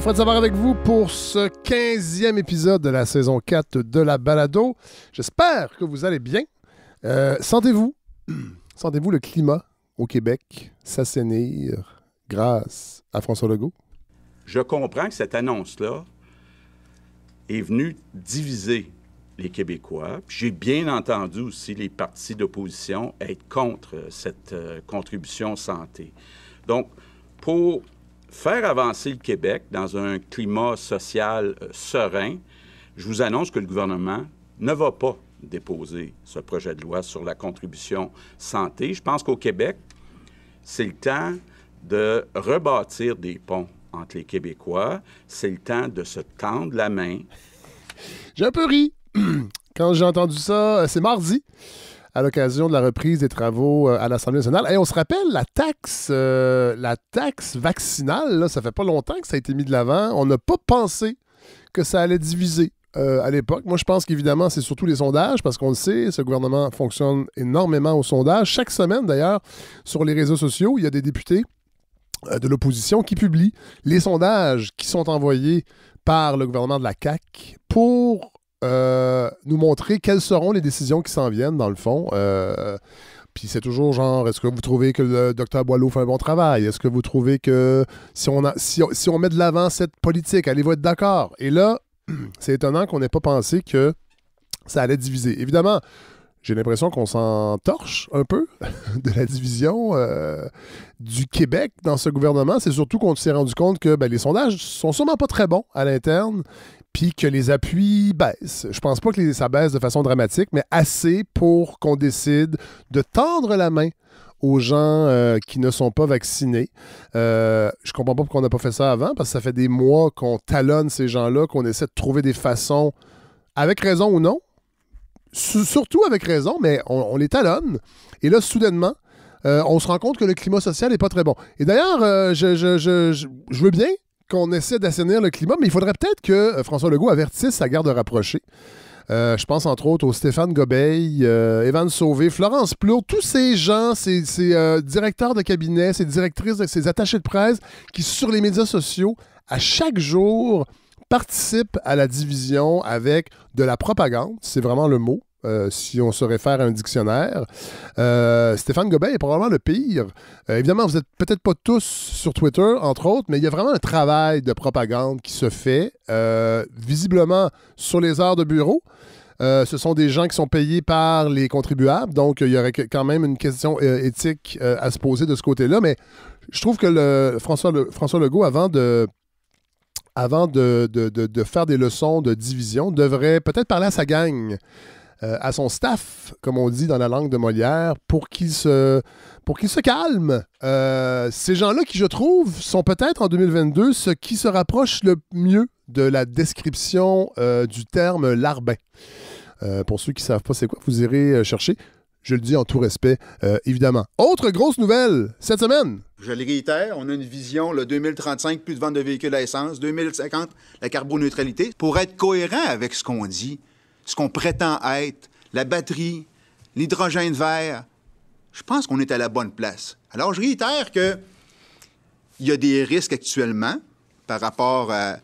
Fred Savard avec vous pour ce 15e épisode de la saison 4 de la balado. J'espère que vous allez bien. Euh, sentez-vous, sentez-vous le climat au Québec s'assainir grâce à François Legault? Je comprends que cette annonce-là est venue diviser les Québécois. J'ai bien entendu aussi les partis d'opposition être contre cette euh, contribution santé. Donc, pour faire avancer le Québec dans un climat social euh, serein, je vous annonce que le gouvernement ne va pas déposer ce projet de loi sur la contribution santé. Je pense qu'au Québec, c'est le temps de rebâtir des ponts entre les Québécois. C'est le temps de se tendre la main. J'ai un peu ri quand j'ai entendu ça. C'est mardi à l'occasion de la reprise des travaux euh, à l'Assemblée nationale. Et on se rappelle la taxe, euh, la taxe vaccinale, là, ça fait pas longtemps que ça a été mis de l'avant. On n'a pas pensé que ça allait diviser. Euh, à l'époque. Moi, je pense qu'évidemment, c'est surtout les sondages, parce qu'on le sait, ce gouvernement fonctionne énormément au sondage. Chaque semaine, d'ailleurs, sur les réseaux sociaux, il y a des députés de l'opposition qui publient les sondages qui sont envoyés par le gouvernement de la CAQ pour euh, nous montrer quelles seront les décisions qui s'en viennent, dans le fond. Euh, puis c'est toujours genre, est-ce que vous trouvez que le docteur Boileau fait un bon travail? Est-ce que vous trouvez que si on, a, si, on met de l'avant cette politique, allez-vous être d'accord? Et là, c'est étonnant qu'on n'ait pas pensé que ça allait diviser. Évidemment, j'ai l'impression qu'on s'en torche un peu de la division euh, du Québec dans ce gouvernement. C'est surtout qu'on s'est rendu compte que ben, les sondages sont sûrement pas très bons à l'interne puis que les appuis baissent. Je pense pas que ça baisse de façon dramatique, mais assez pour qu'on décide de tendre la main aux gens euh, qui ne sont pas vaccinés. Euh, je comprends pas pourquoi on n'a pas fait ça avant, parce que ça fait des mois qu'on talonne ces gens-là, qu'on essaie de trouver des façons, avec raison ou non, surtout avec raison, mais on, les talonne. Et là, soudainement, euh, on se rend compte que le climat social n'est pas très bon. Et d'ailleurs, euh, je, je, veux bien qu'on essaie d'assainir le climat, mais il faudrait peut-être que euh, François Legault avertisse sa garde rapprochée. Euh, je pense entre autres au Stéphane Gobeil, euh, Evan Sauvé, Florence Plourde, tous ces gens, ces, directeurs de cabinet, ces directrices, ces attachés de presse qui, sur les médias sociaux, à chaque jour, participent à la division avec de la propagande, c'est vraiment le mot, euh, si on se réfère à un dictionnaire. Euh, Stéphane Gobet est probablement le pire. Euh, évidemment, vous n'êtes peut-être pas tous sur Twitter, entre autres, mais il y a vraiment un travail de propagande qui se fait, visiblement sur les heures de bureau. ce sont des gens qui sont payés par les contribuables, donc il y aurait quand même une question éthique à se poser de ce côté-là. Mais je trouve que François, Legault, avant de, faire des leçons de division, devrait peut-être parler à sa gang. Euh, à son staff, comme on dit dans la langue de Molière, pour qu'il se, pour qu'il se calme. Euh, ces gens-là qui, je trouve, sont peut-être en 2022 ce qui se rapproche le mieux de la description euh, du terme larbin. pour ceux qui ne savent pas c'est quoi, vous irez chercher. Je le dis en tout respect, évidemment. Autre grosse nouvelle cette semaine. Je le réitère, on a une vision, le 2035, plus de vente de véhicules à essence, 2050, la carboneutralité. Pour être cohérent avec ce qu'on dit, ce qu'on prétend être, la batterie, l'hydrogène vert, je pense qu'on est à la bonne place. Alors, je réitère que il y a des risques actuellement par rapport à,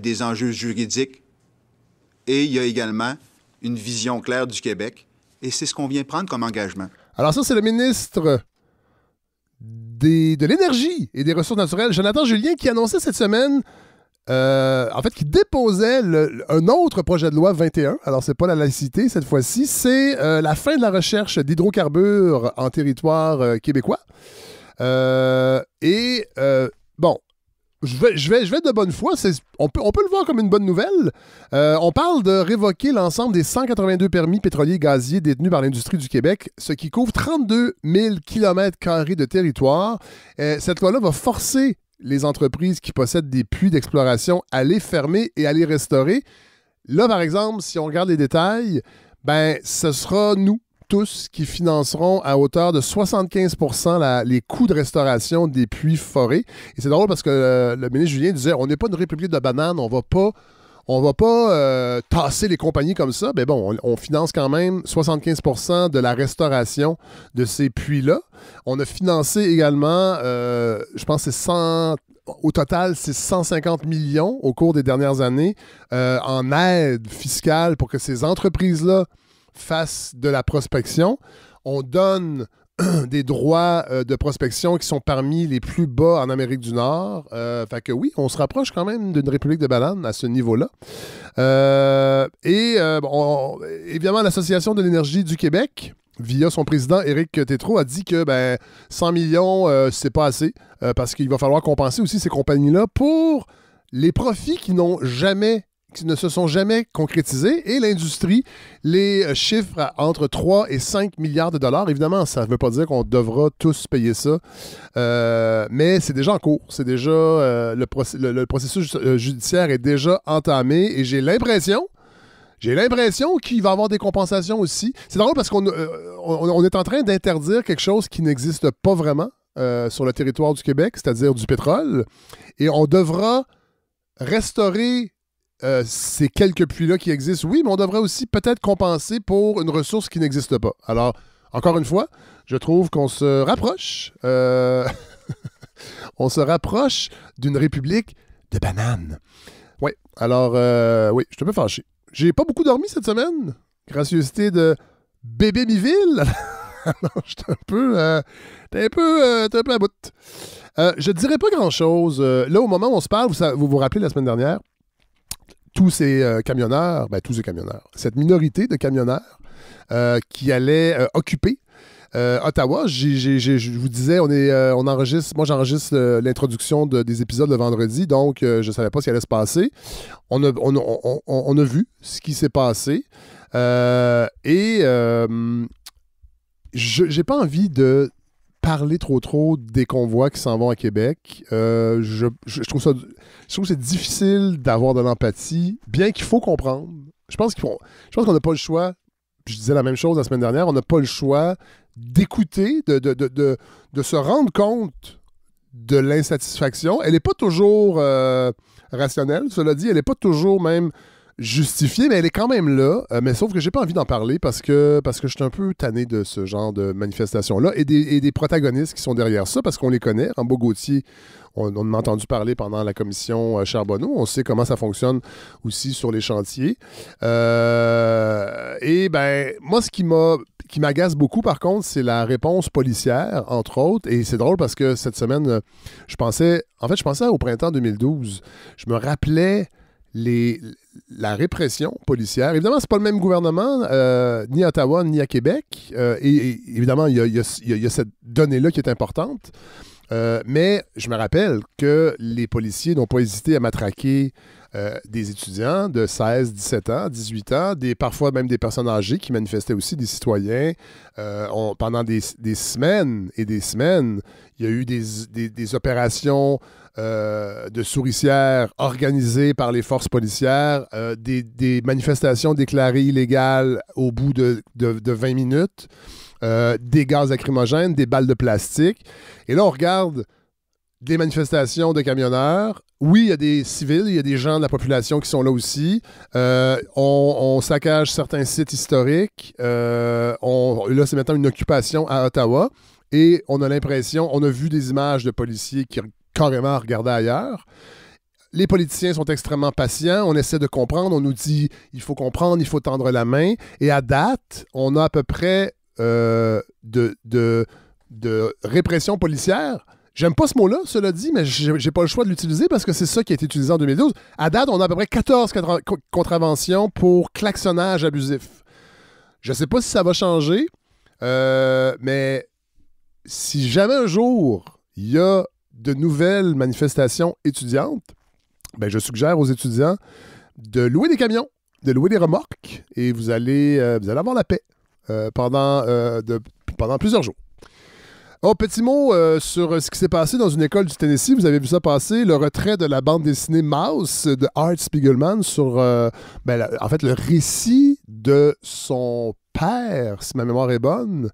des enjeux juridiques et il y a également une vision claire du Québec et c'est ce qu'on vient prendre comme engagement. Alors ça, c'est le ministre de l'énergie et des ressources naturelles, Jonathan Julien, qui annonçait cette semaine euh, en fait, qui déposait un autre projet de loi 21. Alors, c'est pas la laïcité cette fois-ci, c'est euh, la fin de la recherche d'hydrocarbures en territoire euh, québécois. et bon, je vais, je, vais, je vais de bonne foi. On peut, on peut le voir comme une bonne nouvelle. on parle de révoquer l'ensemble des 182 permis pétroliers gaziers détenus par l'industrie du Québec, ce qui couvre 32 000 km de territoire. cette loi-là va forcer les entreprises qui possèdent des puits d'exploration à les fermer et à les restaurer. Là, par exemple, si on regarde les détails, ben, ce sera nous tous qui financerons à hauteur de 75% les coûts de restauration des puits forés. Et c'est drôle parce que euh, le ministre Julien disait on n'est pas une république de bananes, on va pas on va pas euh, tasser les compagnies comme ça. Mais bon, on, finance quand même 75% de la restauration de ces puits-là. On a financé également, euh, je pense c'est au total, c'est 150 millions au cours des dernières années euh, en aide fiscale pour que ces entreprises-là fassent de la prospection. On donne des droits euh, de prospection qui sont parmi les plus bas en Amérique du Nord. Euh, fait que oui, on se rapproche quand même d'une république de bananes à ce niveau-là. Euh, et bon, évidemment, l'Association de l'énergie du Québec, via son président Éric Tétrault, a dit que ben, 100 millions, c'est pas assez parce qu'il va falloir compenser aussi ces compagnies-là pour les profits qui n'ont jamais qui ne se sont jamais concrétisés et l'industrie les euh, chiffres entre 3 et 5 milliards de dollars. Évidemment, ça ne veut pas dire qu'on devra tous payer ça, euh, mais c'est déjà en cours. C'est déjà euh, le, processus judiciaire est déjà entamé et j'ai l'impression j'ai l'impression qu'il va y avoir des compensations aussi. C'est drôle parce qu'on on, est en train d'interdire quelque chose qui n'existe pas vraiment sur le territoire du Québec, c'est-à-dire du pétrole. Et on devra restaurer euh, ces quelques puits-là qui existent, oui, mais on devrait aussi peut-être compenser pour une ressource qui n'existe pas. Alors, encore une fois, je trouve qu'on se rapproche. Euh, on se rapproche d'une république de bananes. Oui, alors, euh, oui, je suis un peu fâché. J'ai pas beaucoup dormi cette semaine. Gracieuseté de bébé Miville. alors, je suis un peu. un peu à bout. je dirais pas grand-chose. là, au moment où on se parle, vous vous, vous rappelez la semaine dernière, tous ces euh, camionneurs, ben, tous ces camionneurs, cette minorité de camionneurs euh, qui allaient euh, occuper Ottawa. je vous disais, on, est, on enregistre, moi j'enregistre l'introduction des épisodes le vendredi, donc je ne savais pas ce qui allait se passer. On a, on, a vu ce qui s'est passé. et je n'ai pas envie de parler trop trop des convois qui s'en vont à Québec. Euh, je, trouve ça, je trouve c'est difficile d'avoir de l'empathie, bien qu'il faut comprendre. Je pense qu'on n'a pas le choix. Je disais la même chose la semaine dernière. On n'a pas le choix d'écouter, de, de, se rendre compte de l'insatisfaction. Elle n'est pas toujours euh, rationnelle, cela dit. Elle n'est pas toujours même justifiée, mais elle est quand même là. Euh, mais sauf que j'ai pas envie d'en parler parce que, parce que je suis un peu tanné de ce genre de manifestation-là et des, protagonistes qui sont derrière ça parce qu'on les connaît. Rambo Gauthier, on, on, a entendu parler pendant la commission euh, Charbonneau. On sait comment ça fonctionne aussi sur les chantiers. Euh, et ben, moi, ce qui m'a qui m'agace beaucoup, par contre, c'est la réponse policière, entre autres. Et c'est drôle parce que cette semaine, je pensais, en fait, je pensais au printemps 2012. Je me rappelais les, la répression policière. Évidemment, c'est pas le même gouvernement, euh, ni à Ottawa, ni à Québec. Euh, évidemment, il y a, cette donnée-là qui est importante. Euh, mais je me rappelle que les policiers n'ont pas hésité à matraquer des étudiants de 16, 17 ans, 18 ans, parfois même des personnes âgées qui manifestaient aussi, des citoyens. pendant des, semaines et des semaines, il y a eu des opérations euh, de souricières organisées par les forces policières, euh, des, manifestations déclarées illégales au bout de, 20 minutes, euh, des gaz lacrymogènes, des balles de plastique. Et là, on regarde des manifestations de camionneurs. Oui, il y a des civils, il y a des gens de la population qui sont là aussi. on, saccage certains sites historiques. Là, c'est maintenant une occupation à Ottawa. Et on a l'impression, on a vu des images de policiers qui, carrément regarder ailleurs. Les politiciens sont extrêmement patients. On essaie de comprendre. On nous dit il faut comprendre, il faut tendre la main. Et à date, on a à peu près euh, de, de, répression policière. J'aime pas ce mot-là, cela dit, mais j'ai pas le choix de l'utiliser parce que c'est ça qui a été utilisé en 2012. À date, on a à peu près 14 contraventions pour klaxonnage abusif. Je sais pas si ça va changer, euh, mais si jamais un jour il y a de nouvelles manifestations étudiantes, ben, je suggère aux étudiants de louer des camions, de louer des remorques, et vous allez, euh, vous allez avoir la paix euh, pendant, euh, pendant plusieurs jours. Oh, petit mot sur ce qui s'est passé dans une école du Tennessee. Vous avez vu ça passer, le retrait de la bande dessinée Mouse de Art Spiegelman sur, ben, en fait, le récit de son père, si ma mémoire est bonne,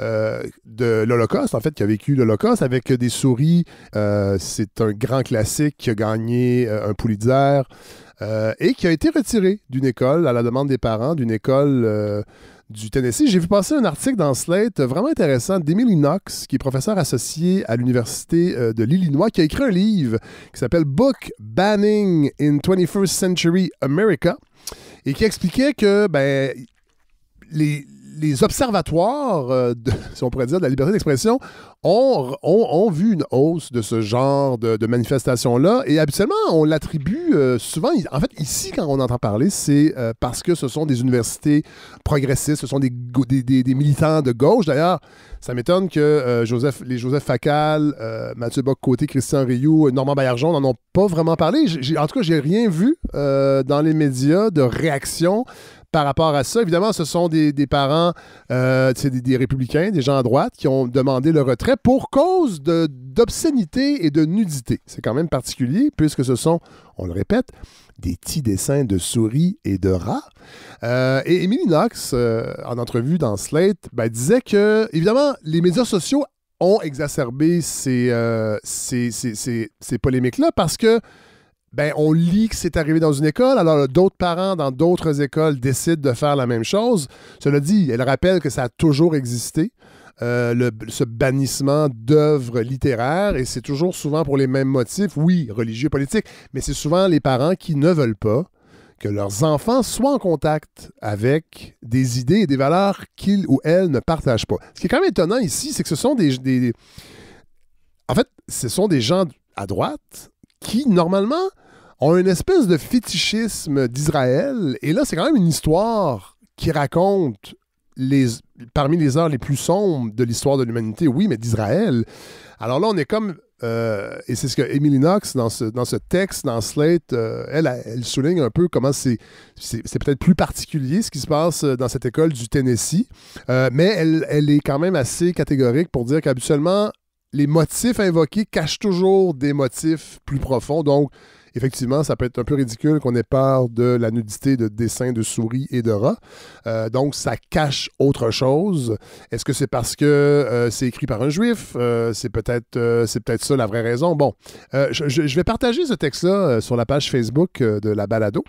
euh, de l'Holocauste, en fait, qui a vécu l'Holocauste avec des souris. Euh, c'est un grand classique qui a gagné euh, un Pulitzer et qui a été retiré d'une école à la demande des parents, d'une école du Tennessee. J'ai vu passer un article dans Slate vraiment intéressant d'Emily Knox, qui est professeur associé à l'Université de l'Illinois, qui a écrit un livre qui s'appelle Book Banning in 21st Century America et qui expliquait que ben, les, les observatoires, euh, de, si on pourrait dire, de la liberté d'expression, ont, ont, vu une hausse de ce genre de, manifestations-là. Et habituellement, on l'attribue euh, souvent. En fait, ici, quand on entend parler, c'est euh, parce que ce sont des universités progressistes, ce sont des, des, militants de gauche. D'ailleurs, ça m'étonne que Joseph, les Joseph Facal, Mathieu Bock-Côté, Christian Rioux, Normand Baillargeon n'en ont pas vraiment parlé. En tout cas, j'ai rien vu dans les médias de réaction par rapport à ça. Évidemment, ce sont des, parents, euh, des, républicains, des gens à droite qui ont demandé le retrait pour cause d'obscénité et de nudité. C'est quand même particulier puisque ce sont, on le répète, des petits dessins de souris et de rats. Euh, et Emily Knox, euh, en entrevue dans Slate, ben, disait que, évidemment, les médias sociaux ont exacerbé ces, euh, ces, ces polémiques-là parce que ben, on lit que c'est arrivé dans une école, alors d'autres parents dans d'autres écoles décident de faire la même chose. Cela dit, elle rappelle que ça a toujours existé. Euh, le, ce bannissement d'œuvres littéraires, et c'est toujours souvent pour les mêmes motifs, oui, religieux, politiques, mais c'est souvent les parents qui ne veulent pas que leurs enfants soient en contact avec des idées et des valeurs qu'ils ou elles ne partagent pas. Ce qui est quand même étonnant ici, c'est que ce sont des, des... En fait, ce sont des gens à droite qui, normalement, ont une espèce de fétichisme d'Israël. Et là, c'est quand même une histoire qui raconte les, parmi les heures les plus sombres de l'histoire de l'humanité, oui, mais d'Israël. Alors là, on est comme. Euh, et c'est ce que Emily Knox, dans ce, dans ce texte, dans Slate, euh, elle, souligne un peu comment c'est, c'est, peut-être plus particulier ce qui se passe dans cette école du Tennessee. Euh, mais elle, elle est quand même assez catégorique pour dire qu'habituellement, les motifs invoqués cachent toujours des motifs plus profonds. Donc, effectivement, ça peut être un peu ridicule qu'on ait peur de la nudité de dessins de souris et de rats. Euh, donc, ça cache autre chose. Est-ce que c'est parce que euh, c'est écrit par un juif? Euh, c'est peut-être c'est peut-être ça la vraie raison. Bon, je, vais partager ce texte-là sur la page Facebook de la balado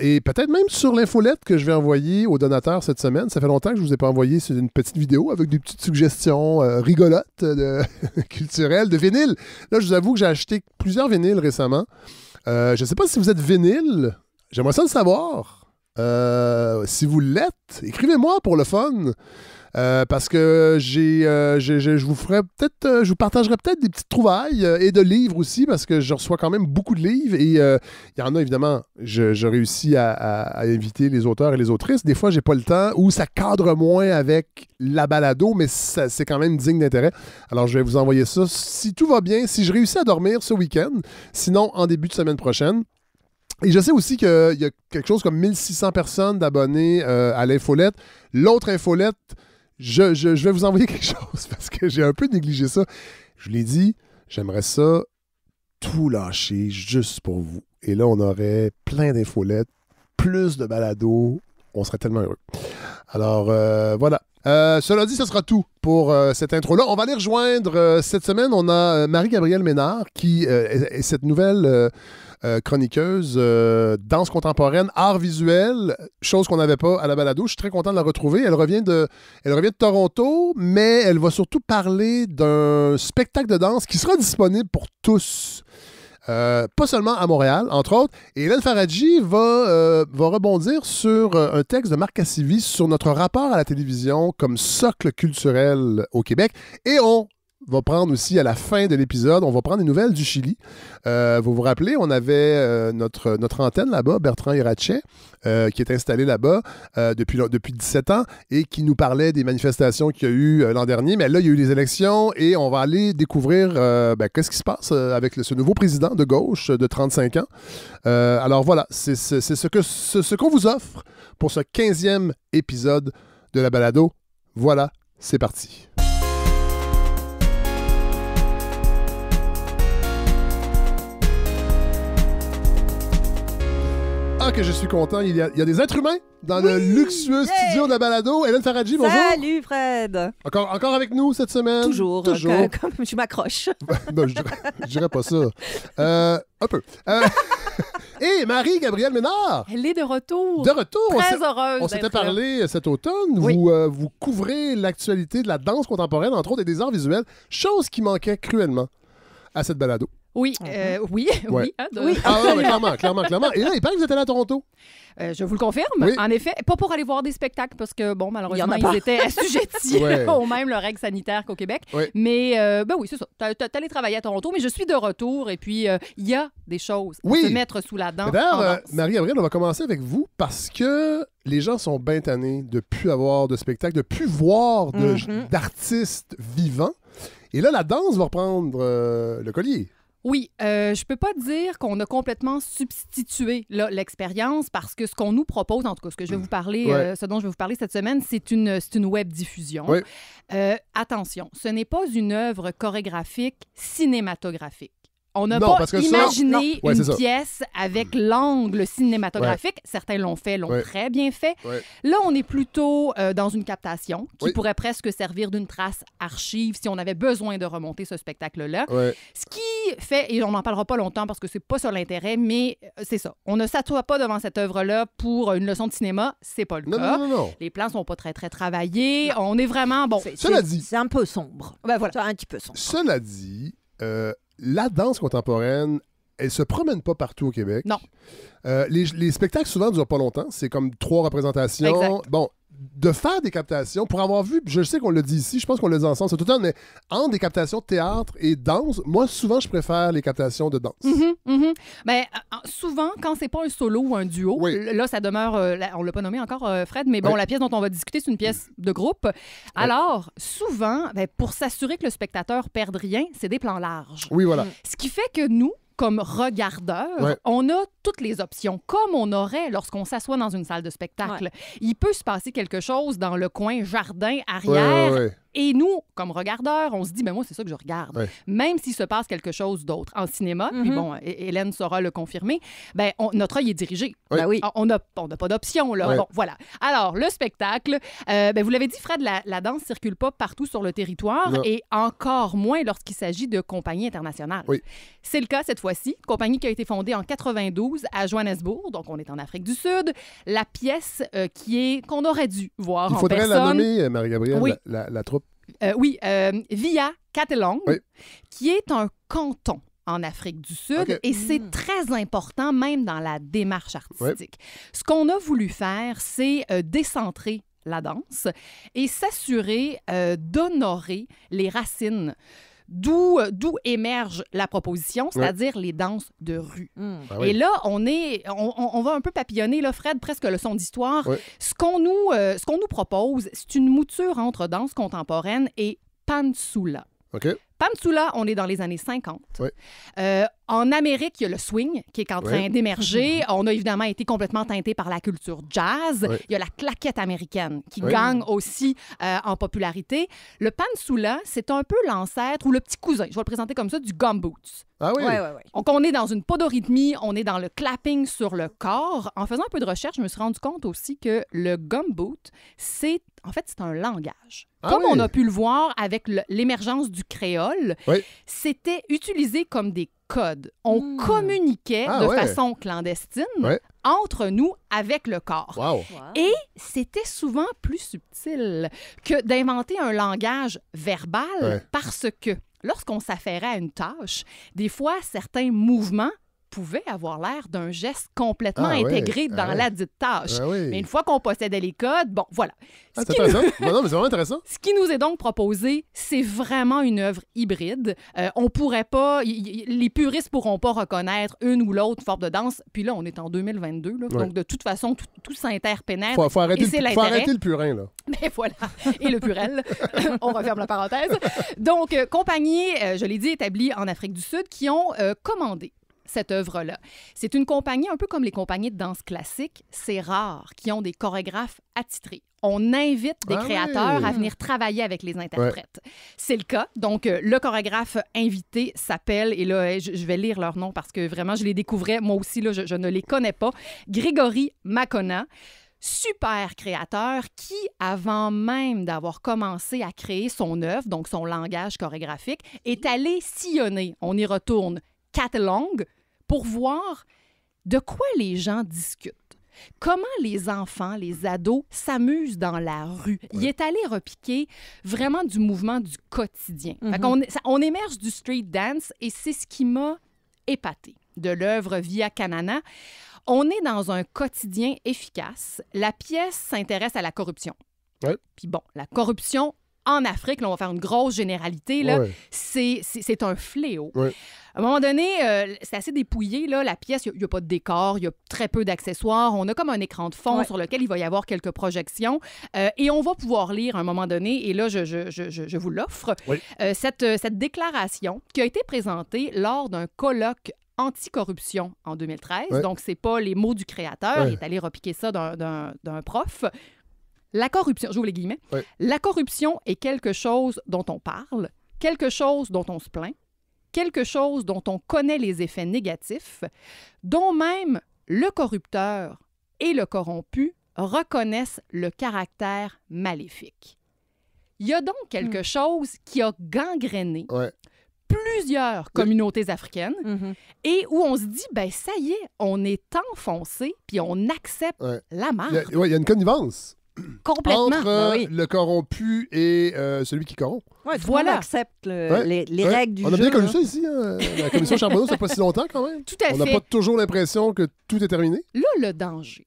et peut-être même sur l'infolette que je vais envoyer aux donateurs cette semaine. Ça fait longtemps que je ne vous ai pas envoyé une petite vidéo avec des petites suggestions rigolotes culturelles de vinyle. Là, je vous avoue que j'ai acheté plusieurs vinyles récemment. Euh, je ne sais pas si vous êtes vinyle. J'aimerais ça le savoir. Euh, si vous l'êtes, écrivez-moi pour le fun. Euh, parce que j'ai, euh, je vous ferai peut-être, euh, je vous partagerai peut-être des petites trouvailles et de livres aussi, parce que je reçois quand même beaucoup de livres et il y en a évidemment, je, réussis à, inviter les auteurs et les autrices. Des fois, j'ai pas le temps ou ça cadre moins avec la balado, mais c'est quand même digne d'intérêt. Alors, je vais vous envoyer ça si tout va bien, si je réussis à dormir ce week-end. Sinon, en début de semaine prochaine. Et je sais aussi qu'il y a quelque chose comme 1600 personnes d'abonnés à l'infolette. L'autre infolette, je, vais vous envoyer quelque chose parce que j'ai un peu négligé ça. Je l'ai dit, j'aimerais ça tout lâcher juste pour vous. Et là, on aurait plein d'infolettes, plus de balados. On serait tellement heureux. Alors, euh, voilà. Euh, cela dit, ce sera tout pour euh, cette intro-là. On va aller rejoindre cette semaine. On a Marie-Gabrielle Ménard qui est, cette nouvelle chroniqueuse danse contemporaine, art visuel, chose qu'on n'avait pas à la balado. Je suis très content de la retrouver. Elle revient de, elle revient de Toronto, mais elle va surtout parler d'un spectacle de danse qui sera disponible pour tous. Euh, pas seulement à Montréal, entre autres. Et Hélène va, euh, va rebondir sur euh, un texte de Marc Cassivi sur notre rapport à la télévision comme socle culturel au Québec. Et on va prendre aussi à la fin de l'épisode, on va prendre des nouvelles du Chili. Euh, vous vous rappelez, on avait euh, notre, antenne là-bas, Bertrand Irache, euh, qui est installé là-bas euh, depuis, depuis 17 ans et qui nous parlait des manifestations qu'il y a eu l'an dernier. Mais là, il y a eu les élections et on va aller découvrir ben, qu'est-ce qui se passe avec ce nouveau président de gauche de 35 ans. alors voilà, c'est ce qu'on ce, ce qu'on vous offre pour ce 15e épisode de la balado. Voilà, c'est parti. Que je suis content. Il y a, il y a des êtres humains dans oui! le luxueux yeah! studio de la balado. Hélène Faradji, bonjour. Salut, Fred. Encore, encore avec nous cette semaine? Toujours. Toujours. Euh, comme, je m'accroche. ben, je, dirais, je dirais pas ça. Euh, un peu. Euh, Et Marie-Gabrielle Ménard, Elle est de retour. de retour. On Très heureuse. On s'était parlé cet automne. Oui. Vous, euh, vous couvrez l'actualité de la danse contemporaine, entre autres, et des arts visuels, chose qui manquait cruellement à cette balado. Oui, euh, oui, Ouais. oui. hein, de- Ah ouais, mais clairement, clairement, clairement. Et là, il paraît que vous êtes allé à Toronto. Euh, je vous le confirme. Oui. En effet, pas pour aller voir des spectacles parce que, bon, malheureusement, Il ils pas. étaient assujettis Ouais. aux mêmes règles sanitaires qu'au Québec. Oui. Mais, euh, ben oui, c'est ça. T'as- T'es allé travailler à Toronto, mais je suis de retour et puis euh, il y a des choses Oui. à se mettre sous la dent. D'ailleurs, euh. Marie-Gabrielle, on va commencer avec vous parce que les gens sont bien tannés de plus avoir de spectacle, de plus voir Mhm. d'artistes vivants. Et là, la danse va reprendre euh, le collier. Oui, euh, je peux pas dire qu'on a complètement substitué l'expérience parce que ce qu'on nous propose, en tout cas ce que je vais vous parler, Ouais. euh, ce dont je vais vous parler cette semaine, c'est une, une web diffusion. Euh, attention, ce n'est pas une œuvre chorégraphique cinématographique. On n'a pas parce que ça- imaginé. Ouais, une pièce avec l'angle cinématographique. Certains l'ont fait, l'ont Ouais. très bien fait. Ouais. Là, on est plutôt euh, dans une captation qui Oui. pourrait presque servir d'une trace archive si on avait besoin de remonter ce spectacle-là. Ouais. Ce qui fait, et on n'en parlera pas longtemps parce que c'est pas ça l'intérêt, mais euh, c'est ça. On ne s'assoit pas devant cette œuvre-là pour une leçon de cinéma, c'est pas le Non, cas. non, non, non. Les plans sont pas très très travaillés. On est vraiment bon. C'est- Cela c'est- dit- C'est un peu sombre. Ben voilà. C'est un petit peu sombre. Cela dit, euh, la danse contemporaine, elle se promène pas partout au Québec. Non. Euh, les, les spectacles souvent durent pas longtemps. C'est comme trois représentations. Exact. Bon, de faire des captations, pour avoir vu, je sais qu'on l'a dit ici, je pense qu'on l'a dit ensemble, c'est tout le temps, mais entre des captations de théâtre et danse, moi, souvent, je préfère les captations de danse. Mhm, mhm. Ben, euh, euh, souvent, quand c'est pas un solo ou un duo, Oui. là, ça demeure. euh, la- on l'a pas nommé encore, euh, Fred, mais bon, Oui. la pièce dont on va discuter, c'est une pièce de groupe. Alors, souvent, ben, pour s'assurer que le spectateur perde rien, c'est des plans larges. Oui, voilà. Ce qui fait que nous, comme regardeurs, Ouais. on a toutes les options, comme on aurait lorsqu'on s'assoit dans une salle de spectacle. Il peut se passer quelque chose dans le coin jardin Ouais, arrière. ouais, ouais. Et nous, comme regardeurs, on se dit, ben moi, c'est ça que je regarde. Ouais. Même s'il se passe quelque chose d'autre en cinéma, puis Mhm. bon, Hé- Hélène saura le confirmer, ben on- notre œil est dirigé. Oui. Ben oui. On n'a on n'a pas d'option, là. Ouais. Bon, voilà. Alors, le spectacle, euh, ben, vous l'avez dit, Fred, la, la danse circule pas partout sur le territoire Non. et encore moins lorsqu'il s'agit de compagnies internationales. Oui. C'est le cas cette fois-ci. Compagnie qui a été fondée en 92 à Johannesburg, donc on est en Afrique du Sud. La pièce euh, qui est qu'on aurait dû voir Il en faudrait la personne. nommer, euh, Marie-Gabrielle, Oui. la, la- la troupe. Euh, oui, euh, Via Catalong, Oui. qui est un canton en Afrique du Sud et c'est Mm. très important même dans la démarche artistique. Ce qu'on a voulu faire, c'est euh, décentrer la danse et s'assurer euh, d'honorer les racines. D'où d'où émerge la proposition, c'est-à-dire les danses de rue. Hmm. Ah oui. Et là, on est, on, va un peu papillonner, là, Fred, presque leçon d'histoire. Oui. Ce qu'on nous, euh, ce qu'on nous propose, c'est une mouture entre danse contemporaine et pansula. OK? Pansula, on est dans les années 50. Oui. Euh, en Amérique, il y a le swing qui est en train Oui. d'émerger. On a évidemment été complètement teinté par la culture jazz. Oui. Il y a la claquette américaine qui Oui. gagne aussi euh, en popularité. Le pansula, c'est un peu l'ancêtre ou le petit cousin, je vais le présenter comme ça, du gumboots. Ah oui? Ouais, ouais, ouais. Donc, on est dans une podorythmie, on est dans le clapping sur le corps. En faisant un peu de recherche, je me suis rendu compte aussi que le gumboot, c'est en fait, c'est un langage. Ah Comme oui? on a pu le voir avec l'émergence du créole, Oui. c'était utilisé comme des codes. On Hmm. communiquait Ah de ouais. façon clandestine Ouais. entre nous avec le corps. Wow. Wow. Et c'était souvent plus subtil que d'inventer un langage verbal Ouais. parce que lorsqu'on s'affairait à une tâche, des fois, certains mouvements pouvaient avoir l'air d'un geste complètement Ah intégré ah dans ouais. la dite tâche. Ah oui. Mais une fois qu'on possédait les codes, bon, voilà. Ah, Ce c'est qui intéressant. non, non, mais c'est vraiment intéressant. ce qui nous est donc proposé, c'est vraiment une œuvre hybride. Euh, on pourrait pas, y- y- les puristes pourront pas reconnaître une ou l'autre forme de danse. Puis là, on est en 2022, là, Ouais. donc de toute façon, tout, tout s'interpénètre. Faut, faut, arrêter Et le, faut arrêter le purin, là. Mais voilà. Et le purel. On referme la parenthèse. Donc, euh, compagnie, euh, je l'ai dit, établie en Afrique du Sud, qui ont commandé cette œuvre-là. C'est une compagnie un peu comme les compagnies de danse classique. C'est rare qui ont des chorégraphes attitrés. On invite des Ah créateurs à venir travailler avec les interprètes. C'est le cas. Donc, euh, le chorégraphe invité s'appelle, et là, je, je vais lire leur nom parce que vraiment, je les découvrais. Moi aussi, là, je, je ne les connais pas. Grégory Macona super créateur qui, avant même d'avoir commencé à créer son œuvre, donc son langage chorégraphique, est allé sillonner, on y retourne, Catalong, pour voir de quoi les gens discutent. Comment les enfants, les ados s'amusent dans la rue. Il est allé repiquer vraiment du mouvement du quotidien. Ça- on émerge du street dance et c'est ce qui m'a épaté de l'œuvre Via Canana. On est dans un quotidien efficace. La pièce s'intéresse à la corruption. Ouais. Puis bon, la corruption en Afrique, là, on va faire une grosse généralité, là, Ouais. c'est- c'est c'est un fléau. Ouais. À un moment donné, euh, c'est assez dépouillé, là, la pièce, il n'y a, pas de décor, il y a très peu d'accessoires. On a comme un écran de fond Ouais. sur lequel il va y avoir quelques projections. Euh, et on va pouvoir lire à un moment donné, et là, je, je- je- je- je vous l'offre, Oui. euh, cette, cette déclaration qui a été présentée lors d'un colloque anticorruption en 2013. Ouais. Donc, c'est pas les mots du créateur. Ouais. Il est allé repiquer ça d'un- d'un d'un prof. La corruption, j'ouvre les guillemets. La corruption est quelque chose dont on parle, quelque chose dont on se plaint, quelque chose dont on connaît les effets négatifs, dont même le corrupteur et le corrompu reconnaissent le caractère maléfique. Il y a donc quelque chose qui a gangréné Ouais. plusieurs communautés africaines Mhm. et où on se dit, ben ça y est, on est enfoncé, puis on accepte Ouais. la Il y, marque a, ouais, il y a une connivence complètement. entre euh, Ben oui. le corrompu et euh, celui qui corrompt. Ouais, Voilà. accepte le- Ouais. les, les Ouais. règles du On jeu. a bien connu ça ici. hein. La commission Charbonneau, ça fait pas si longtemps quand même. Tout à On n'a fait. pas toujours l'impression que tout est terminé. Là, le danger,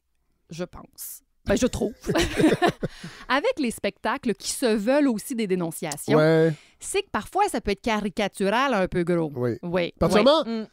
je pense, ben, je trouve, avec les spectacles qui se veulent aussi des dénonciations, Ouais, c'est que parfois, ça peut être caricatural un peu gros. oui. Oui. Particulièrement, Mm.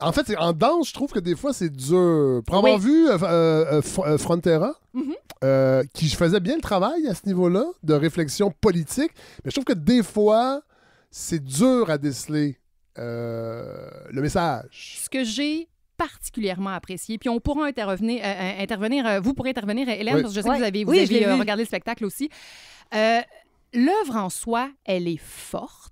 En fait, c'est- en danse, je trouve que des fois, c'est dur. Pour avoir Oui. vu euh, euh, euh, Fr- Frontera, Mhm. euh, qui faisait bien le travail à ce niveau-là, de réflexion politique, mais je trouve que des fois, c'est dur à déceler euh, le message. Ce que j'ai particulièrement apprécié, puis on pourra intervenir, euh, euh, intervenir euh, vous pourrez intervenir, Hélène, Oui. parce que je sais Ouais. que vous avez, vous Oui, je avez euh, regardé le spectacle aussi. Euh, L'œuvre en soi, elle est forte,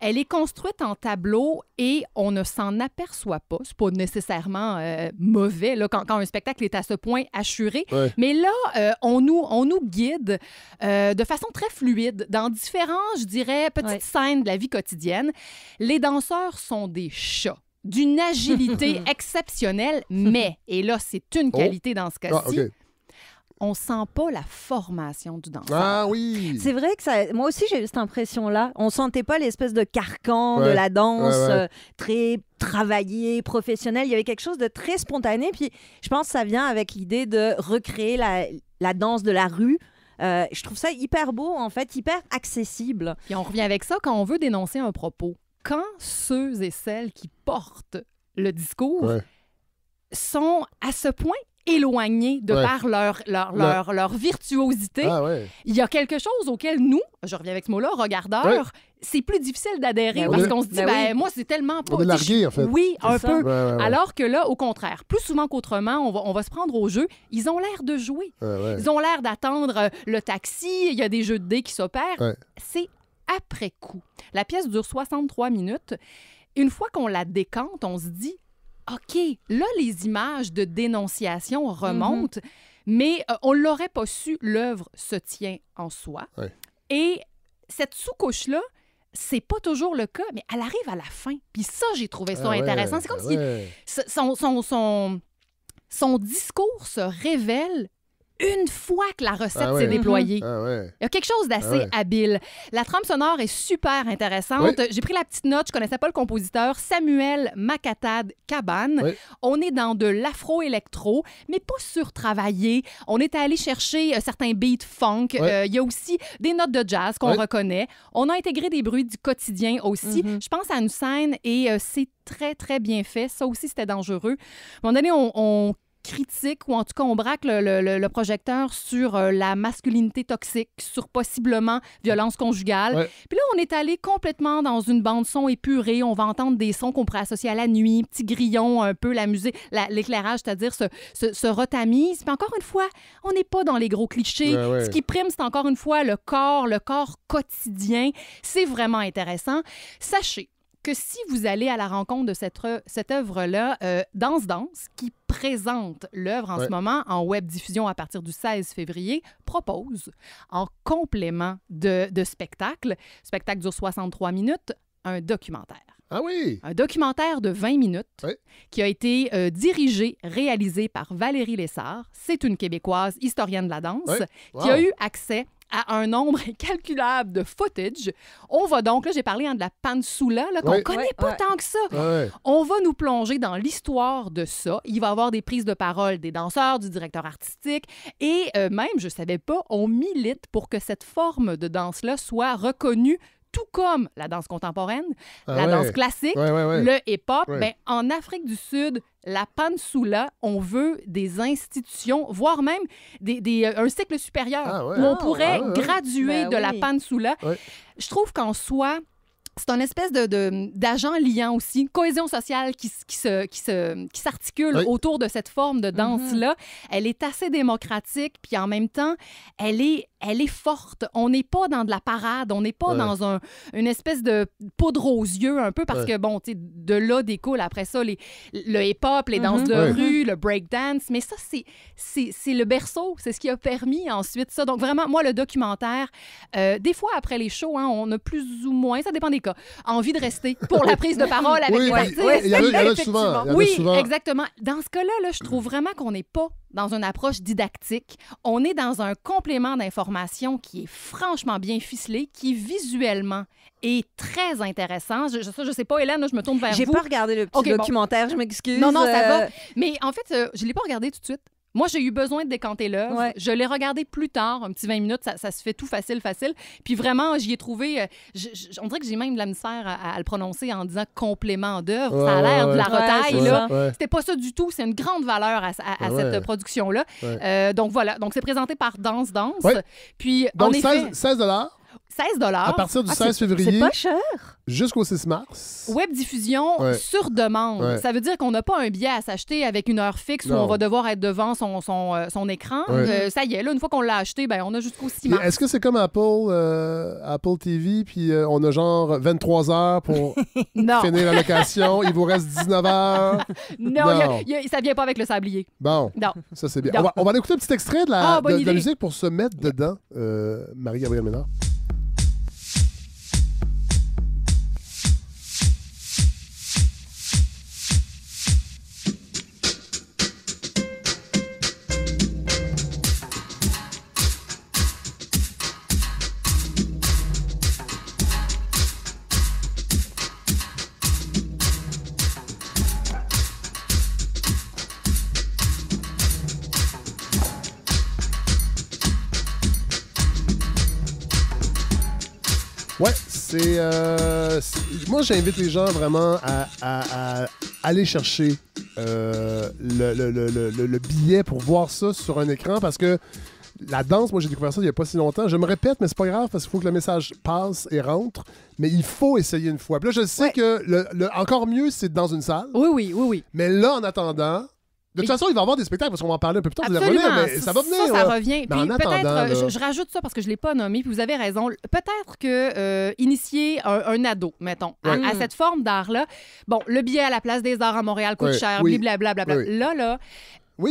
elle est construite en tableau et on ne s'en aperçoit pas. C'est pas nécessairement euh, mauvais là, quand, quand un spectacle est à ce point assuré. Ouais. Mais là, euh, on, nous, on nous guide euh, de façon très fluide dans différents, je dirais, petites Ouais. scènes de la vie quotidienne. Les danseurs sont des chats d'une agilité exceptionnelle, mais, et là, c'est une Oh. qualité dans ce cas-ci, Ah. On sent pas la formation du danseur. Ah oui! C'est vrai que ça. Moi aussi, j'ai eu cette impression-là. On sentait pas l'espèce de carcan de la danse Ouais, ouais. euh, très travaillé, professionnel. Il y avait quelque chose de très spontané. Puis je pense que ça vient avec l'idée de recréer la, la danse de la rue. Euh, je trouve ça hyper beau, en fait, hyper accessible. Puis on revient avec ça quand on veut dénoncer un propos. Quand ceux et celles qui portent le discours Ouais. sont à ce point éloignés de Ouais. par leur, leur, Ouais. leur, leur virtuosité, Ah ouais. il y a quelque chose auquel nous, je reviens avec ce mot-là, regardeurs, Ouais. c'est plus difficile d'adhérer Ben parce qu'on se dit, Ben ben, oui. moi, c'est tellement pas... On est en fait. Oui, un ça. peu. Ouais, ouais, ouais. Alors que là, au contraire, plus souvent qu'autrement, on va, on va se prendre au jeu. Ils ont l'air de jouer. Ouais, ouais. Ils ont l'air d'attendre euh, le taxi. Il y a des jeux de dés qui s'opèrent. Ouais. C'est après coup. La pièce dure 63 minutes. Une fois qu'on la décante, on se dit OK, là, les images de dénonciation remontent, mais euh, on l'aurait pas su, l'œuvre se tient en soi. Ouais. Et cette sous-couche-là, c'est pas toujours le cas, mais elle arrive à la fin. Puis ça, j'ai trouvé ça Ah ouais, intéressant. C'est comme ah si ouais. son, son, son, son discours se révèle une fois que la recette Ah ouais. s'est déployée. Ah ouais. Il y a quelque chose d'assez Ah ouais. habile. La trame sonore est super intéressante. Oui. J'ai pris la petite note, je connaissais pas le compositeur, Samuel Makatad Kaban. Oui. On est dans de l'afro-électro, mais pas surtravaillé. On est allé chercher euh, certains beats funk. Oui. Euh, Il y a aussi des notes de jazz qu'on reconnaît. On a intégré des bruits du quotidien aussi. Mhm. Je pense à une scène et euh, c'est très, très bien fait. Ça aussi, c'était dangereux. À un moment donné, on, on critique ou en tout cas on braque le, le- le- le projecteur sur euh, la masculinité toxique, sur possiblement violence conjugale. Ouais. Puis là, on est allé complètement dans une bande son épurée. On va entendre des sons qu'on pourrait associer à la nuit, petit grillon, un peu la musique, la- l'éclairage, c'est-à-dire se retamise. Puis encore une fois, on n'est pas dans les gros clichés. Ouais, ouais. Ce qui prime, c'est encore une fois le corps, le corps quotidien. C'est vraiment intéressant. Sachez que si vous allez à la rencontre de cette, cette œuvre-là, euh, Danse Danse, qui présente l'œuvre en Ouais. ce moment en web diffusion à partir du 16 février, propose en complément de, de spectacle, le spectacle dure 63 minutes, un documentaire. Ah oui! Un documentaire de 20 minutes Oui. qui a été euh, dirigé, réalisé par Valérie Lessard. C'est une Québécoise historienne de la danse Oui. qui a eu accès à un nombre incalculable de footage. On va donc, là j'ai parlé hein, de la pansula, là, qu'on Oui. connaît pas ouais. tant que ça. On va nous plonger dans l'histoire de ça. Il va y avoir des prises de parole des danseurs, du directeur artistique et euh, même, je savais pas, on milite pour que cette forme de danse-là soit reconnue tout comme la danse contemporaine, Ah la ouais. danse classique, Ouais, ouais, ouais. le hip-hop. Ouais. Ben, en Afrique du Sud, la pansula, on veut des institutions, voire même des, des, euh, un cycle supérieur Ah ouais. où on Ah, pourrait ouais. graduer Ben de la oui. Ouais. Je trouve qu'en soi, c'est un espèce de, de- d'agent liant aussi, cohésion sociale qui, se, qui, se, qui s'articule Oui. autour de cette forme de danse-là. Elle est assez démocratique, puis en même temps, elle est, elle est forte. On n'est pas dans de la parade, on n'est pas Ouais. dans un, une espèce de poudre aux yeux un peu, parce Ouais. que, bon, tu sais, de là découle après ça les, le hip-hop, les danses Mhm. de Ouais. rue, le breakdance. Mais ça, c'est, c'est, c'est le berceau. C'est ce qui a permis ensuite ça. Donc, vraiment, moi, le documentaire, euh, des fois, après les shows, hein, on a plus ou moins, ça dépend des cas, envie de rester pour la prise de parole avec Oui, les artistes. il y en a souvent. Oui, souvent. exactement. Dans ce cas-là, là, je trouve vraiment qu'on n'est pas dans une approche didactique. On est dans un complément d'information qui est franchement bien ficelé, qui visuellement est très intéressant. Je, ça, je sais pas, Hélène, je me tourne vers J'ai vous. pas regardé le petit bon. documentaire, je m'excuse. Non, non, ça va. Euh, Mais en fait, euh, je l'ai pas regardé tout de suite. Moi, j'ai eu besoin de décanter l'œuvre. Ouais. Je l'ai regardé plus tard, un petit 20 minutes. Ça, ça se fait tout facile, facile. Puis vraiment, j'y ai trouvé. euh, je- je- on dirait que j'ai même de la misère à, à le prononcer en disant complément d'œuvre. ça a l'air ouais, de la ouais. retaille, là. C'était pas ça du tout. C'est une grande valeur à, à- à ouais. cette production-là. Ouais. Euh, donc voilà. Donc c'est présenté par Danse Danse. Ouais. Puis en Donc, effet, 16, 16 16 dollars. à partir du ah, 16 c'est- février C'est pas cher. jusqu'au 6 mars. Web diffusion Ouais. sur demande. Ouais. Ça veut dire qu'on n'a pas un billet à s'acheter avec une heure fixe où on va devoir être devant son, son, euh, son écran. Ouais. Euh, ça y est, là, une fois qu'on l'a acheté, ben, on a jusqu'au 6 Puis mars. Est-ce que c'est comme Apple, euh, Apple TV, puis on a genre 23 heures pour finir la location, il vous reste 19 heures? non, Non. y a- y a- ça vient pas avec le sablier. Bon, Non. ça c'est bien. On va, on va aller écouter un petit extrait de la, Ah, de- de la musique pour se mettre dedans, Marie-Gabrielle Ménard. C'est. euh, c'est- moi, j'invite les gens vraiment à, à- à aller chercher euh, le, le- le- le- le- le billet pour voir ça sur un écran parce que la danse, moi, j'ai découvert ça il n'y a pas si longtemps. Je me répète, mais c'est pas grave parce qu'il faut que le message passe et rentre. Mais il faut essayer une fois. Puis là, je sais Ouais. que le- encore mieux, c'est dans une salle. Oui, oui, oui, oui. Mais là, en attendant. De toute façon, il va y avoir des spectacles parce qu'on va en parler un peu plus tard. Vous allez Absolument. revenir, mais ça va venir. Ça, ça revient. Puis peut-être, euh, là- je, je rajoute ça parce que je l'ai pas nommé, puis vous avez raison. Peut-être que euh, initier un, un ado, mettons, à, cette forme d'art-là, bon, le billet à la place des arts à Montréal coûte cher, oui. blablabla. Là, là,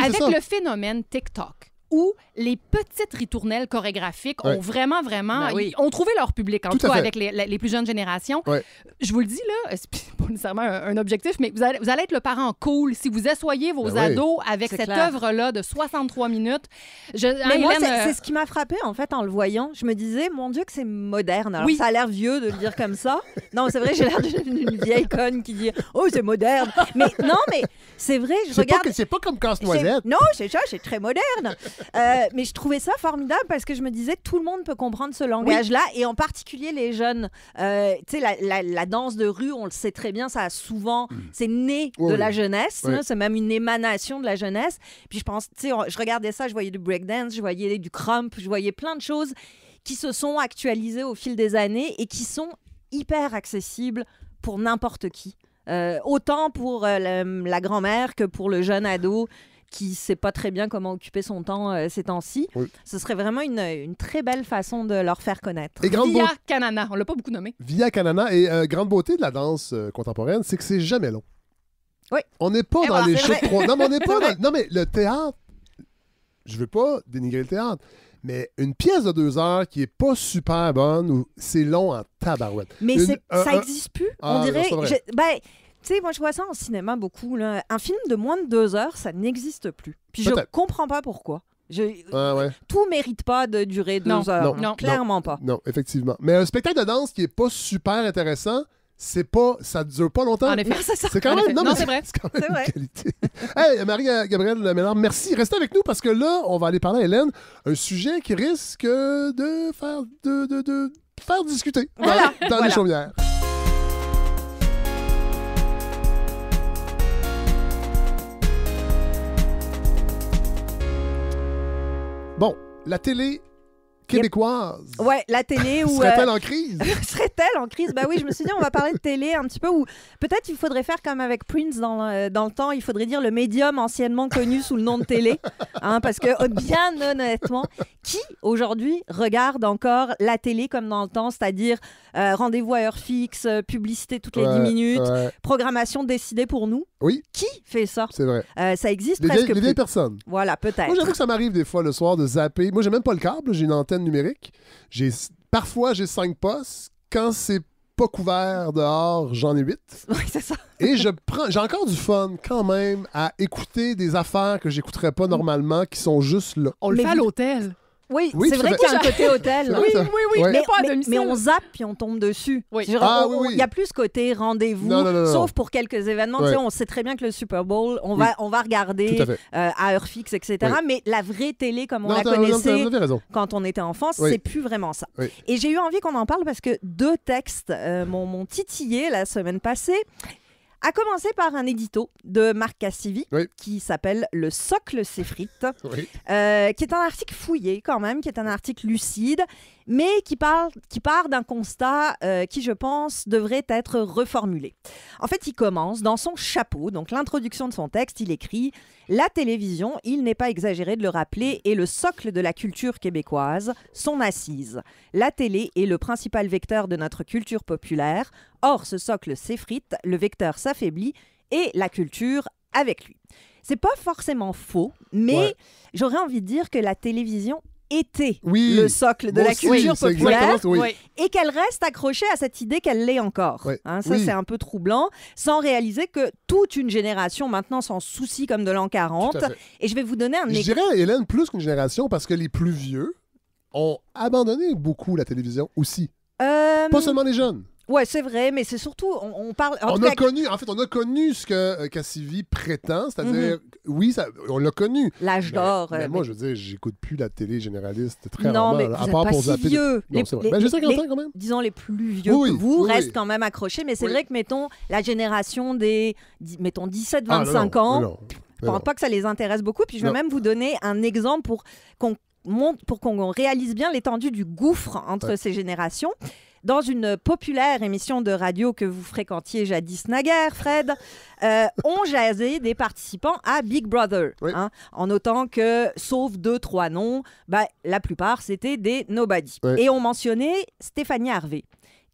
avec le phénomène TikTok, où les petites ritournelles chorégraphiques Ouais. ont vraiment, vraiment, Ben oui. ils ont trouvé leur public, en Tout cas avec les, les plus jeunes générations. Ouais. Je vous le dis, là, c'est pas nécessairement un, un objectif, mais vous allez, vous allez être le parent cool si vous assoyez vos Ben oui. ados avec C'est cette œuvre-là de 63 minutes. Je, hein, Mais moi, Hélène, c'est euh, c'est ce qui m'a frappé en fait en le voyant. Je me disais, mon Dieu, que c'est moderne. Alors, Oui. ça a l'air vieux de le dire comme ça. Non, c'est vrai, j'ai l'air d'une vieille conne qui dit, oh, c'est moderne. Mais non, mais c'est vrai, je C'est pas, regarde. que- c'est pas comme casse-noisette. Non, c'est ça, c'est très moderne. Euh, mais je trouvais ça formidable parce que je me disais, tout le monde peut comprendre ce langage-là, et en particulier les jeunes. Euh, tu sais, la, la- la danse de rue, on le sait très bien, ça a souvent, c'est né Oui, de oui. la jeunesse, Oui. là, c'est même une émanation de la jeunesse. Puis je pense, tu sais, je regardais ça, je voyais du breakdance, je voyais du crump, je voyais plein de choses qui se sont actualisées au fil des années et qui sont hyper accessibles pour n'importe qui. Euh, autant pour euh, la, la grand-mère que pour le jeune ado qui sait pas très bien comment occuper son temps euh, ces temps-ci. Oui. Ce serait vraiment une, une très belle façon de leur faire connaître. Et Via beauté, Canana, on l'a pas beaucoup nommé. via Canana. Et euh, grande beauté de la danse euh, contemporaine, c'est que c'est jamais long. Oui. On n'est pas Et dans voilà, les vrai. trois. Non, mais on n'est pas dans... Non, mais le théâtre, je veux pas dénigrer le théâtre, Mais une pièce de deux heures qui est pas super bonne, ou c'est long en tabarouette. Mais Une- c'est- un- ça un- existe plus. Ah, on non, dirait. je- ben, tu sais, moi, je vois ça en cinéma beaucoup. là. Un film de moins de deux heures, ça n'existe plus. Puis je Peut-être. comprends pas pourquoi. Je... Ah ouais. Tout mérite pas de durer deux Non, heures. non, non. Clairement pas. Non, effectivement. Mais un spectacle de danse qui est pas super intéressant, c'est pas, ça dure pas longtemps. En effet. C'est ça. C'est quand En même, effet. non, c'est vrai. C'est quand même C'est vrai. une qualité. hey, Marie-Gabrielle Ménard, merci. Restez avec nous parce que là, on va aller parler à Hélène. Un sujet qui risque de faire, de, de, de faire discuter dans, Voilà, dans voilà. les chaumières. Bon, la télé québécoise Ouais, la télé ou. serait-elle en crise? Serait-elle en crise? Bah oui, je me suis dit, on va parler de télé un petit peu, ou peut-être il faudrait faire comme avec Prince dans le, dans le temps, il faudrait dire le médium anciennement connu sous le nom de télé. Hein, parce que, euh, bien honnêtement, qui aujourd'hui regarde encore la télé comme dans le temps, c'est-à-dire euh, rendez-vous à heure fixe, euh, publicité toutes les 10 Ouais, minutes, ouais, programmation décidée pour nous? Oui. Qui fait ça? C'est vrai. Euh, Ça existe Les presque vieilles, les vieilles personnes. Voilà, peut-être. Moi, j'avoue que ça m'arrive des fois le soir de zapper. Moi, j'ai même pas le câble, j'ai une antenne numérique. J'ai parfois j'ai cinq postes. Quand c'est pas couvert dehors, j'en ai huit. Oui, c'est ça. Et je prends, j'ai encore du fun quand même à écouter des affaires que j'écouterais pas normalement, qui sont juste là. On le Mais fait à l'hôtel. Oui, Oui, c'est vrai qu'il y a un côté hôtel. Oui, oui, Ouais. mais Mais, pas à mais- domicile. mais on zappe puis on tombe dessus. Oui. Ah, on- oui, oui. Il y a plus ce côté rendez-vous, sauf pour quelques événements. tu Ouais. sais, On sait très bien que le Super Bowl, on, Oui. va, on va regarder à euh, à heure fixe, etc. Oui. Mais la vraie télé, comme on non, la non, connaissait quand on était enfant, Oui. c'est plus vraiment ça. Oui. Et j'ai eu envie qu'on en parle parce que deux textes euh, m'ont titillé la semaine passée. À commencer par un édito de Marc Cassivi Oui. qui s'appelle Le socle s'effrite. Oui. Euh, qui est un article fouillé quand même, qui est un article lucide, mais qui, parle, qui part d'un constat euh, qui, je pense, devrait être reformulé. En fait, il commence dans son chapeau, donc l'introduction de son texte, il écrit La télévision, il n'est pas exagéré de le rappeler, est le socle de la culture québécoise, son assise. La télé est le principal vecteur de notre culture populaire. Or, ce socle s'effrite, le vecteur s'affaiblit et la culture avec lui. C'est pas forcément faux, mais Ouais. j'aurais envie de dire que la télévision était Oui. le socle de la culture populaire oui. et qu'elle reste accrochée à cette idée qu'elle l'est encore. Hein, ça, c'est un peu troublant, sans réaliser que toute une génération maintenant s'en soucie comme de l'an 40. Tout à fait. Et je vais vous donner un Je exemple. dirais, Hélène, plus qu'une génération, parce que les plus vieux ont abandonné beaucoup la télévision aussi. Euh, Pas seulement les jeunes. Ouais, c'est vrai, mais c'est surtout, on, on parle. en on a connu, en fait, on a connu ce que euh, Cassivi prétend, c'est-à-dire, oui, ça, on l'a connu. l'âge d'or. mais euh, moi, mais- je veux dire, j'écoute plus la télé généraliste très non, rarement, mais vous à êtes part pas pour si zapper. de- vieux. Non, Les- les- Ben, j'ai 50 les- ans quand même. disons les plus vieux Oui, que oui, vous oui, restent oui. quand même accrochés, mais c'est Oui. vrai que, mettons, la génération des, mettons, 17-25 Ah, ans, non, Je pense pas que ça les intéresse beaucoup. Puis je vais même vous donner un exemple pour qu'on pour qu'on réalise bien l'étendue du gouffre entre Ouais. ces générations. Dans une populaire émission de radio que vous fréquentiez jadis naguère, Fred, euh, on jasait des participants à Big Brother. Oui. hein, en notant que, sauf deux, trois noms, bah, la plupart, c'était des nobody. Oui. Et on mentionnait Stéphanie Harvey,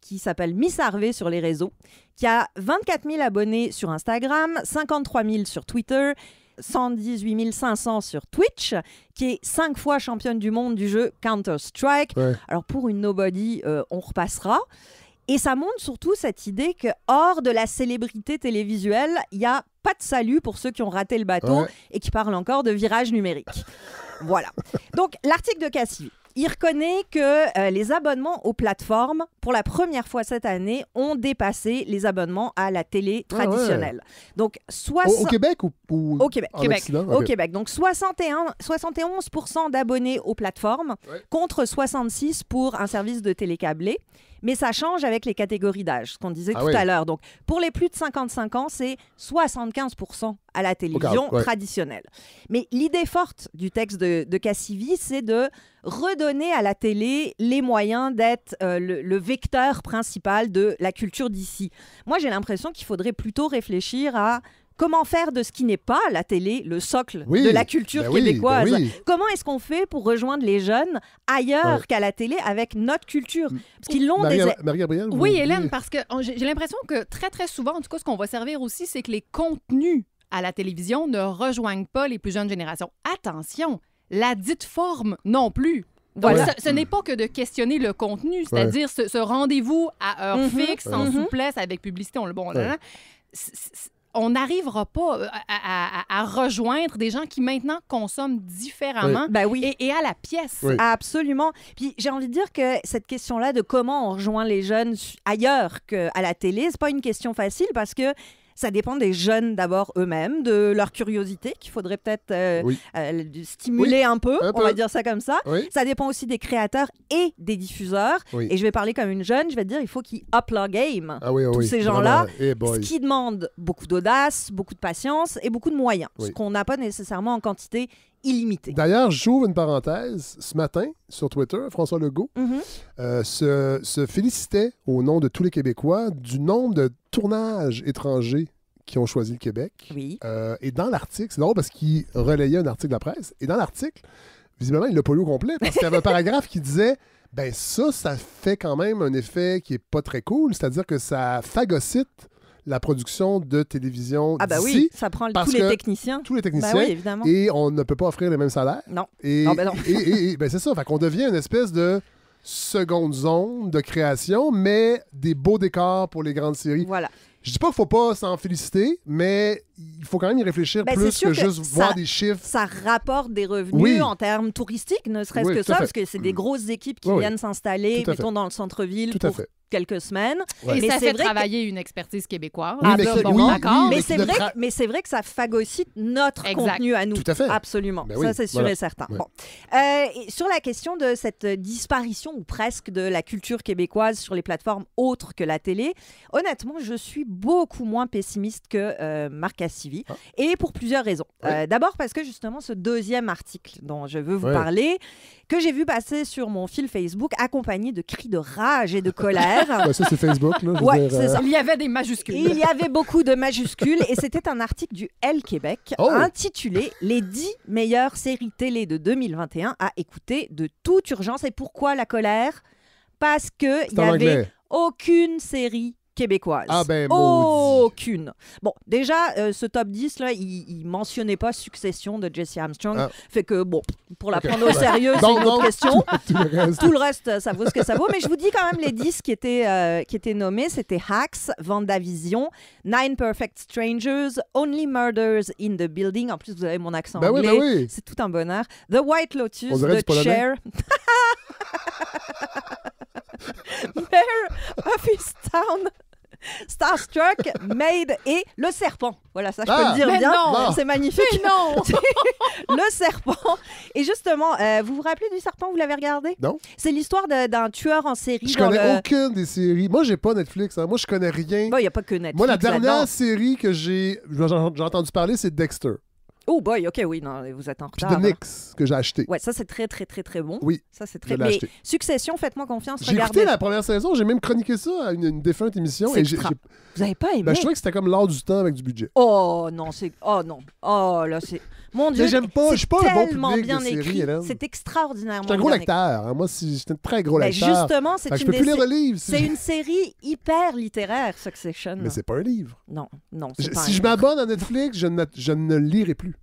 qui s'appelle Miss Harvey sur les réseaux, qui a 24 000 abonnés sur Instagram, 53 000 sur Twitter, 118 500 sur Twitch, qui est cinq fois championne du monde du jeu Counter-Strike. Ouais. Alors pour une nobody, euh, on repassera. Et ça montre surtout cette idée que hors de la célébrité télévisuelle, il n'y a pas de salut pour ceux qui ont raté le bateau Ouais. et qui parlent encore de virage numérique. voilà. Donc l'article de Cassivi. Il reconnaît que euh, les abonnements aux plateformes, pour la première fois cette année, ont dépassé les abonnements à la télé Ah ouais. traditionnelle. Donc, Au, 60... au Québec ou, ou Au Québec. Québec. Occident? Au. Québec. Donc 61, 71% d'abonnés aux plateformes Ouais. contre 66 pour un service de télécablé. Mais ça change avec les catégories d'âge, ce qu'on disait Ah tout oui. à l'heure. Donc pour les plus de 55 ans, c'est 75% à la télévision ouais. traditionnelle. Mais l'idée forte du texte de, de Cassivi, c'est de redonner à la télé les moyens d'être euh, le, le vecteur principal de la culture d'ici. Moi, j'ai l'impression qu'il faudrait plutôt réfléchir à comment faire de ce qui n'est pas la télé le socle Oui, de la culture ben québécoise. ben oui. Comment est-ce qu'on fait pour rejoindre les jeunes ailleurs Ouais. qu'à la télé avec notre culture? Parce qu'ils l'ont Marie- des... Marie-Gabrielle? vous- Oui, Hélène, parce que j'ai l'impression que très, très souvent, en tout cas, ce qu'on va servir aussi, c'est que les contenus à la télévision ne rejoignent pas les plus jeunes générations. Attention, la dite forme non plus. Ce, ce n'est pas que de questionner le contenu, c'est-à-dire ce, ce rendez-vous à heure Mhm. fixe, sans Mhm. souplesse, avec publicité, on le bon. là, là, c- c- on n'arrivera pas euh, à, à- à rejoindre des gens qui maintenant consomment différemment Ben oui. et, et à la pièce. Oui. Absolument. Puis j'ai envie de dire que cette question-là de comment on rejoint les jeunes ailleurs qu'à la télé, c'est pas une question facile parce que ça dépend des jeunes d'abord eux-mêmes, de leur curiosité qu'il faudrait peut-être euh, Oui. euh, stimuler un peu, un on va dire ça comme ça. Oui. Ça dépend aussi des créateurs et des diffuseurs. Et je vais parler comme une jeune, je vais te dire, il faut qu'ils up leur game. Ah oui, ah tous oui. ces gens-là. Eh Ce qui demande beaucoup d'audace, beaucoup de patience et beaucoup de moyens, ce qu'on n'a pas nécessairement en quantité illimitée. D'ailleurs, j'ouvre une parenthèse. Ce matin, sur Twitter, François Legault Mhm. euh, se, se félicitait au nom de tous les Québécois du nombre de tournages étrangers qui ont choisi le Québec. Oui. Euh, et dans l'article, c'est drôle parce qu'il relayait un article de la presse. Et dans l'article, visiblement, il l'a pas lu au complet parce qu'il y avait un paragraphe qui disait ben ça, ça fait quand même un effet qui est pas très cool. C'est-à-dire que ça phagocyte la production de télévision Ah bah oui, ça prend tous les techniciens. tous les Bah techniciens. oui, évidemment. Et on ne peut pas offrir les mêmes salaires. Non. Et, Non, ben non. et- et- et- ben c'est ça. Fait qu'on devient une espèce de seconde zone de création, mais des beaux décors pour les grandes séries. Voilà. Je dis pas qu'il faut pas s'en féliciter, mais il faut quand même y réfléchir Ben, plus que, que juste ça- voir des chiffres. Ça rapporte des revenus Oui. en termes touristiques, ne serait-ce Oui, que ça, fait. parce que c'est des grosses équipes qui Oui, oui. viennent s'installer, mettons, dans le centre-ville pour fait. quelques semaines. Ouais. Et Mais ça fait vrai que- travailler une expertise québécoise. Oui, mais bon, oui, oui, Mais c'est vrai, tra- que- mais c'est vrai que ça phagocyte notre Exact. contenu à nous. Tout à fait. Absolument. Ben ça, c'est sûr voilà. et certain. Ouais. Bon. Euh, et sur la question de cette disparition ou presque de la culture québécoise sur les plateformes autres que la télé, honnêtement, je suis beaucoup moins pessimiste que euh, Marc Cassivi. Ah. Et pour plusieurs raisons. Euh, D'abord parce que justement, ce deuxième article dont je veux vous parler, que j'ai vu passer sur mon fil Facebook, accompagné de cris de rage et de colère. Ben, ça, c'est Facebook. Là, Ouais, dire, euh, ça. Il y avait des majuscules. Il y avait beaucoup de majuscules et c'était un article du L Québec Oh. intitulé Les 10 meilleures séries télé de 2021 à écouter de toute urgence. Et pourquoi la colère? Parce qu'il en avait anglais. aucune série québécoise. Ah ben. Aucune. Bon, déjà, euh, ce top 10, là, il, il mentionnait pas Succession de Jesse Armstrong. Ah. Fait que, bon, pour la prendre au sérieux, c'est une autre question. Tout le reste. Tout le reste, ça vaut ce que ça vaut. Mais je vous dis quand même les 10 qui étaient, euh, qui étaient nommés. C'était Hacks, Vendavision, Nine Perfect Strangers, Only Murders in the Building. En plus, vous avez mon accent Ben oui, ben oui. C'est tout un bonheur. The White Lotus, The. Chair. Mayor of Easttown. Starstruck, Maid et Le Serpent. Voilà, ça, je peux Ah, le dire mais bien. non. C'est magnifique. Mais non! Le serpent. Et justement, euh, vous vous rappelez du serpent Vous l'avez regardé? Non. C'est l'histoire de- d'un tueur en série. Je dans connais le- aucune des séries. Moi, j'ai pas Netflix. hein. Moi, je connais rien. Bon, il n'y a pas que Netflix. Moi, la dernière là-dedans. série que j'ai j'ai j'ai entendu parler, c'est Dexter. Oh boy, ok, oui, non, vous êtes en Puis retard. The là. Nix, que j'ai acheté. Ouais, ça c'est très très très très bon. Oui, Ça c'est je très. l'ai Mais. Succession, faites-moi confiance. J'ai écouté la première saison. J'ai même chroniqué ça à une, une défunte émission. Et Vous avez pas aimé ben, je trouvais que c'était comme l'art du temps avec du budget. Oh non, c'est. Oh non. Oh là, c'est. Mon Dieu. J'aime pas- c'est je suis pas un bon public de bien écrit. Hélène. C'est extraordinairement J'étais un gros lecteur. hein. Moi, j'étais un très gros Ben, lecteur. justement, c'est que je une peux plus lire sé- le livre. si C'est je- une série hyper littéraire, Succession. Mais c'est pas un livre. Non, non. Je- si je m'abonne à Netflix, je ne, je ne lirai plus.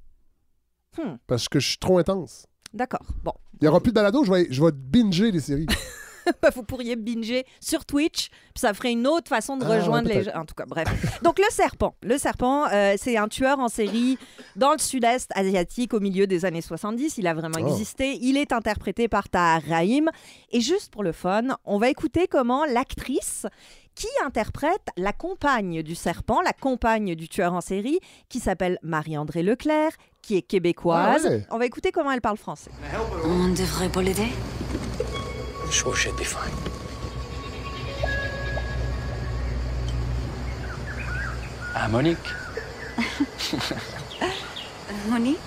Hmm. Parce que je suis trop intense. D'accord. Bon. Il n'y aura plus de balado, je vais, je vais binger les séries. vous pourriez binger sur Twitch, puis ça ferait une autre façon de Ah, rejoindre les gens. En tout cas, bref. Donc, le serpent. Le serpent, euh, c'est un tueur en série dans le sud-est asiatique au milieu des années 70. Il a vraiment Oh. existé. Il est interprété par Tahar Rahim. Et juste pour le fun, on va écouter comment l'actrice qui interprète la compagne du serpent, la compagne du tueur en série, qui s'appelle Marie-André Leclerc, qui est québécoise. Ah ouais. On va écouter comment elle parle français. On ne devrait pas l'aider? Sure should be fine. Ah, Monique. Monique?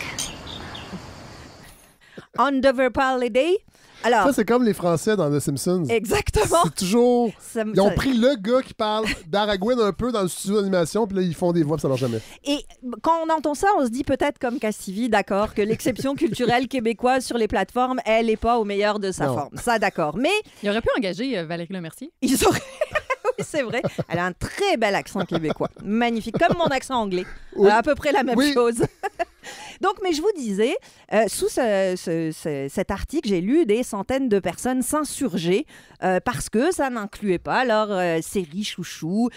On devrait pas l'aider? Alors, Ça, c'est comme les Français dans The Simpsons. exactement. C'est toujours. Ça Ils ont ça- pris le gars qui parle d'Aragouin un peu dans le studio d'animation, puis là, ils font des voix, puis ça marche jamais. Et quand on entend ça, on se dit peut-être comme Cassivi, d'accord, que l'exception culturelle québécoise sur les plateformes, elle n'est pas au meilleur de sa Non. forme. Ça, d'accord. Mais Il aurait pu engager euh, Valérie Lemercier. ils auraient. oui, c'est vrai. Elle a un très bel accent québécois. Magnifique. Comme mon accent anglais. Oui. Euh, à peu près la même Oui. chose. Donc, mais je vous disais, euh, sous ce- ce- ce- cet article, j'ai lu des centaines de personnes s'insurger euh, parce que ça n'incluait pas leur euh, série chouchou,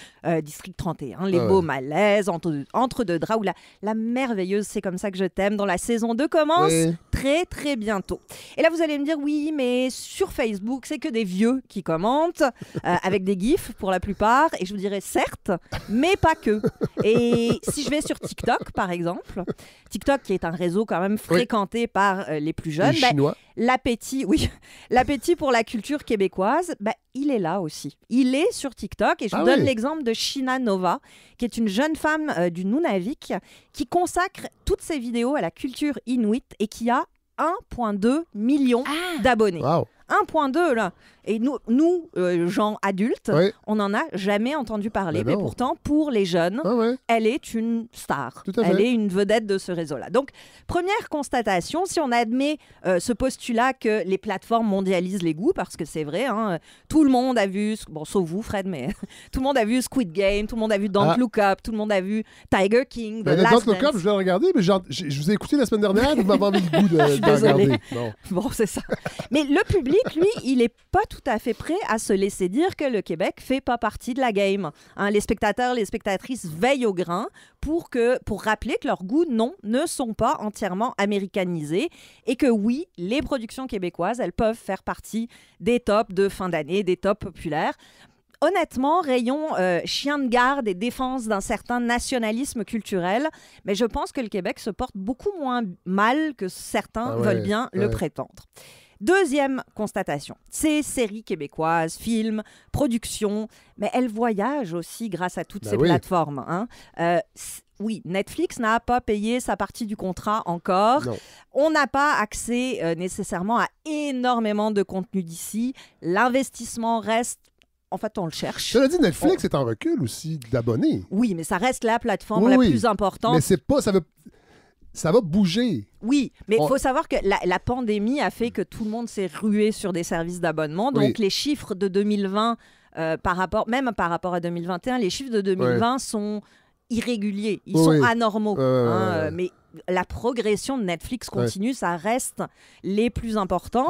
District 31, Les Ah ouais. Beaux Malaises, Entre, Entre deux draps, ou la, la merveilleuse C'est comme ça que je t'aime, dont la saison 2 commence Oui. très très bientôt. Et là, vous allez me dire, oui, mais sur Facebook, c'est que des vieux qui commentent, avec des gifs pour la plupart. Et je vous dirais, certes, mais pas que. Et si je vais sur TikTok, par exemple, TikTok qui est un réseau quand même fréquenté par euh, les plus jeunes, Les ben, l'appétit, oui, l'appétit pour la culture québécoise, ben, il est là aussi. Il est sur TikTok et je Ah vous donne oui. l'exemple de Shina Nova, qui est une jeune femme euh, du Nunavik qui consacre toutes ses vidéos à la culture inuit et qui a 1,2 million Ah! d'abonnés. Wow. 1,2 là. Et nous, nous euh, gens adultes, Oui. on n'en a jamais entendu parler. Mais Mais, non. pourtant, pour les jeunes, Ah ouais. elle est une star. Elle est une vedette de ce réseau-là. Donc, première constatation, si on admet euh, ce postulat que les plateformes mondialisent les goûts, parce que c'est vrai, hein, tout le monde a vu, bon, sauf vous, Fred, mais tout le monde a vu Squid Game, tout le monde a vu Don't Ah. Look Up, tout le monde a vu Tiger King, The Ben, Last Don't Look Up, je l'ai regardé, mais je vous ai écouté la semaine dernière, vous m'avez envie le goût de, suis de regarder. Bon. Bon, c'est ça. Mais le public, lui, il n'est pas tout à fait prêt à se laisser dire que le Québec fait pas partie de la game. Hein, les spectateurs, les spectatrices veillent au grain pour, que, pour rappeler que leurs goûts, non, ne sont pas entièrement américanisés et que oui, les productions québécoises, elles peuvent faire partie des tops de fin d'année, des tops populaires. Honnêtement, rayon euh, chien de garde et défense d'un certain nationalisme culturel, mais je pense que le Québec se porte beaucoup moins mal que certains Ah ouais, veulent bien le prétendre. Deuxième constatation, ces séries québécoises, films, productions, mais elles voyagent aussi grâce à toutes Ben ces oui. plateformes. hein. Euh, oui, Netflix n'a pas payé sa partie du contrat encore. Non. On n'a pas accès euh, nécessairement à énormément de contenu d'ici. L'investissement reste... En fait, on le cherche. Cela dit, Netflix est en recul aussi d'abonnés. Oui, mais ça reste la plateforme Oui, la oui. plus importante. Mais c'est pas. Ça, veut, ça va bouger. Oui, mais il On- faut savoir que la, la pandémie a fait que tout le monde s'est rué sur des services d'abonnement. Donc Oui. les chiffres de 2020, euh, par rapport, même par rapport à 2021, les chiffres de 2020 sont irréguliers, ils Oui, sont anormaux. Hein, euh, Mais la progression de Netflix continue, ça reste les plus importants.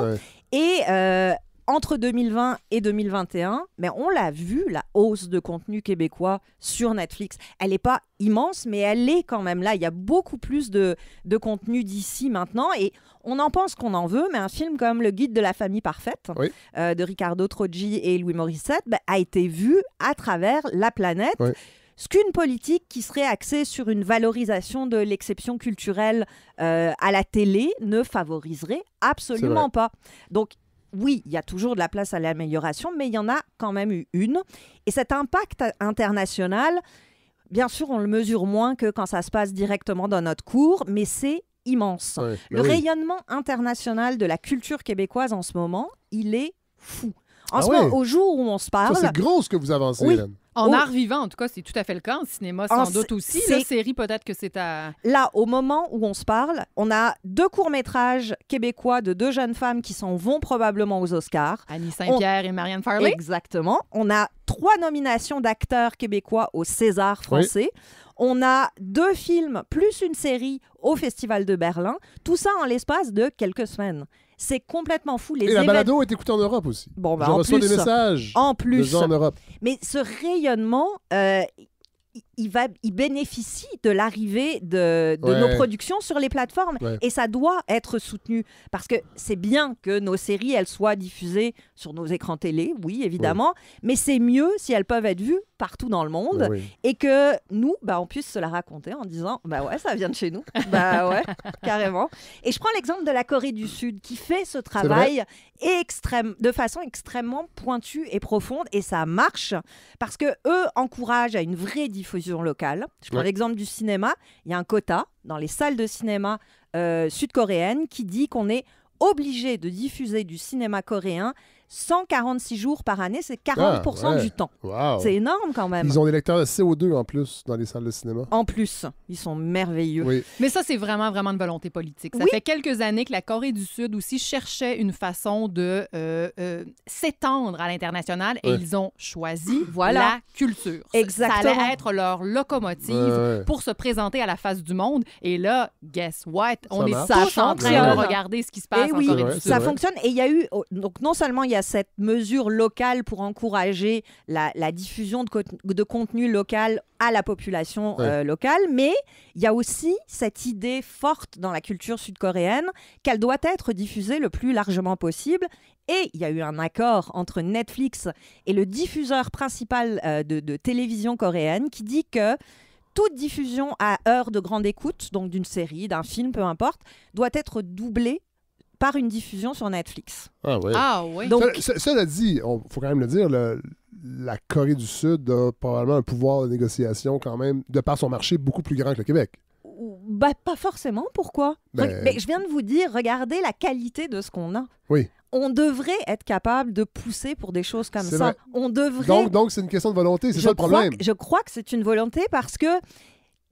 Et euh, entre 2020 et 2021, mais on l'a vu, la hausse de contenu québécois sur Netflix. Elle n'est pas immense, mais elle est quand même là. Il y a beaucoup plus de, de contenu d'ici maintenant. Et on en pense qu'on en veut, mais un film comme Le Guide de la famille parfaite Oui. euh, de Ricardo Troggi et Louis Morissette ben, a été vu à travers la planète. Oui. Ce qu'une politique qui serait axée sur une valorisation de l'exception culturelle euh, à la télé ne favoriserait absolument pas. Donc, oui, il y a toujours de la place à l'amélioration, mais il y en a quand même eu une. Et cet impact international, bien sûr, on le mesure moins que quand ça se passe directement dans notre cours, mais c'est immense. Ouais, Le oui. rayonnement international de la culture québécoise en ce moment, il est fou. En Ah ce ouais? moment, au jour où on se parle, c'est gros ce que vous avancez, Oui. Hélène. En Oh. art vivant, en tout cas, c'est tout à fait le cas. En cinéma, En sans doute aussi. La série, peut-être que c'est à. là, au moment où on se parle, on a deux courts-métrages québécois de deux jeunes femmes qui s'en vont probablement aux Oscars. Annie Saint-Pierre et Marianne Farley. Exactement. On a trois nominations d'acteurs québécois au César français. On a deux films plus une série au Festival de Berlin. Tout ça en l'espace de quelques semaines. C'est complètement fou. Les Et la balado est écoutée en Europe aussi. Bon, ben, Je en reçois plus, des messages En de plus, gens en Europe. mais ce rayonnement, euh, il- va, il bénéficie de l'arrivée de, de Ouais. nos productions sur les plateformes. Ouais. Et ça doit être soutenu. Parce que c'est bien que nos séries, elles soient diffusées sur nos écrans télé, oui, évidemment. Mais c'est mieux si elles peuvent être vues partout dans le monde. Oui. Et que nous, bah, on puisse se la raconter en disant Bah ouais, ça vient de chez nous. bah ouais, carrément. Et je prends l'exemple de la Corée du Sud qui fait ce travail extrême, de façon extrêmement pointue et profonde. Et ça marche parce que eux encouragent à une vraie diffusion locale. Je prends Ouais. l'exemple du cinéma. Il y a un quota dans les salles de cinéma euh, sud-coréennes qui dit qu'on est obligé de diffuser du cinéma coréen 146 jours par année, c'est 40 Ah, ouais. du temps. Wow. C'est énorme quand même. Ils ont des lecteurs de CO2 en plus dans les salles de cinéma. En plus, ils sont merveilleux. Oui. Mais ça, c'est vraiment, vraiment une volonté politique. Ça Oui. fait quelques années que la Corée du Sud aussi cherchait une façon de euh, euh, s'étendre à l'international et Ouais. ils ont choisi Voilà. la culture. Exactement. Ça allait être leur locomotive Ouais, ouais. pour se présenter à la face du monde. Et là, guess what? On Ça est tous en train de regarder ce qui se passe Eh en oui, Corée du Sud. ça fonctionne. Et il y a eu, donc non seulement il y a cette mesure locale pour encourager la, la diffusion de, co- de contenu local à la population Ouais. euh, locale, mais il y a aussi cette idée forte dans la culture sud-coréenne qu'elle doit être diffusée le plus largement possible. Et il y a eu un accord entre Netflix et le diffuseur principal euh, de, de télévision coréenne qui dit que toute diffusion à heure de grande écoute, donc d'une série, d'un film, peu importe, doit être doublée par une diffusion sur Netflix. Ah, ouais. Ah oui. Donc, Ce- ce- cela dit, il faut quand même le dire, le- la Corée du Sud a probablement un pouvoir de négociation quand même, de par son marché, beaucoup plus grand que le Québec. bah, pas forcément, pourquoi? Ben- Re- mais Je viens de vous dire, regardez la qualité de ce qu'on a. Oui. On devrait être capable de pousser pour des choses comme C'est ça. vrai. On devrait... Donc, donc c'est une question de volonté, c'est je ça le crois problème. que- je crois que c'est une volonté parce que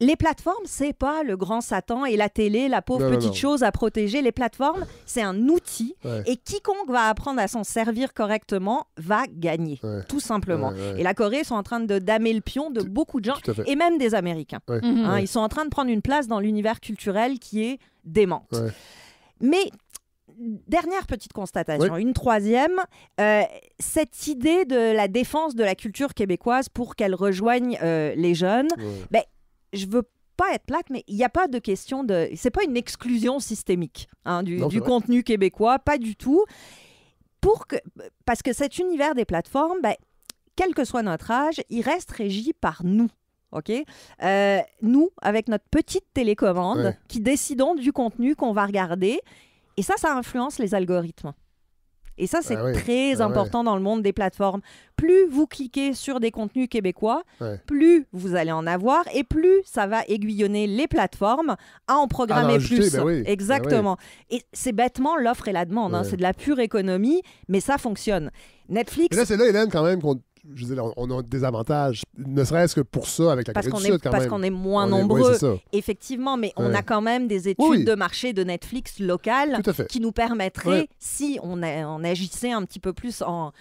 les plateformes, c'est pas le grand Satan et la télé, la pauvre Non, petite non. chose à protéger. Les plateformes, c'est un outil Ouais. et quiconque va apprendre à s'en servir correctement va gagner, Ouais. tout simplement. Ouais, ouais. Et la Corée sont en train de damer le pion de beaucoup de gens et même des Américains. Ouais. Mhm. Hein, Ouais. Ils sont en train de prendre une place dans l'univers culturel qui est démente. Ouais. Mais dernière petite constatation, une troisième, euh, cette idée de la défense de la culture québécoise pour qu'elle rejoigne euh, les jeunes, Ouais. Je veux pas être plate, mais il n'y a pas de question de... C'est pas une exclusion systémique hein, du, Non, contenu québécois, pas du tout. Pour que... Parce que cet univers des plateformes, ben, quel que soit notre âge, il reste régi par nous. OK? Euh, nous, avec notre petite télécommande, Ouais. qui décidons du contenu qu'on va regarder. Et ça, ça influence les algorithmes. Et ça, c'est Ah oui. très Ah ouais. important dans le monde des plateformes. Plus vous cliquez sur des contenus québécois, Ouais. plus vous allez en avoir et plus ça va aiguillonner les plateformes à en programmer rajouter, plus. ben oui, ben Exactement. Et c'est bêtement l'offre et la demande. hein. C'est de la pure économie, mais ça fonctionne. Netflix, Mais là, c'est là, Hélène, quand même, qu'on. Je veux dire, on, a des avantages, ne serait-ce que pour ça avec la parce Corée du Sud, est, quand parce qu'on est moins On nombreux, effectivement, mais on Ouais. a quand même des études Oui, de marché de Netflix local Tout à fait. qui nous permettraient, Ouais. si on, a- on agissait un petit peu plus en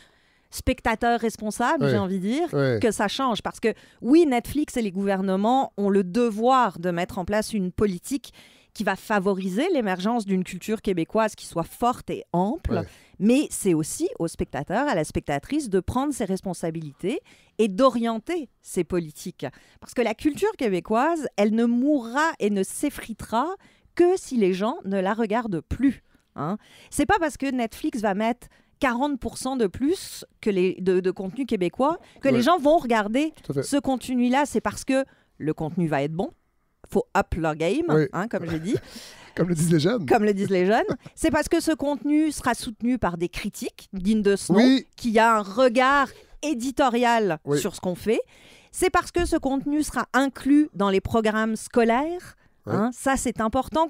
spectateur responsable, j'ai envie de dire, que ça change. Parce que oui, Netflix et les gouvernements ont le devoir de mettre en place une politique qui va favoriser l'émergence d'une culture québécoise qui soit forte et ample. Mais c'est aussi au spectateur, à la spectatrice, de prendre ses responsabilités et d'orienter ses politiques. Parce que la culture québécoise, elle ne mourra et ne s'effritera que si les gens ne la regardent plus. Hein. C'est pas parce que Netflix va mettre 40% de plus que les, de, de contenu québécois que Ouais. les gens vont regarder ce contenu-là. C'est parce que le contenu va être bon. faut up leur game, Oui. hein, comme j'ai dit Comme le disent les jeunes. comme le disent les jeunes. C'est parce que ce contenu sera soutenu par des critiques dignes de ce nom, Oui. qui a un regard éditorial Oui. sur ce qu'on fait. C'est parce que ce contenu sera inclus dans les programmes scolaires. Ouais. hein. Ça, c'est important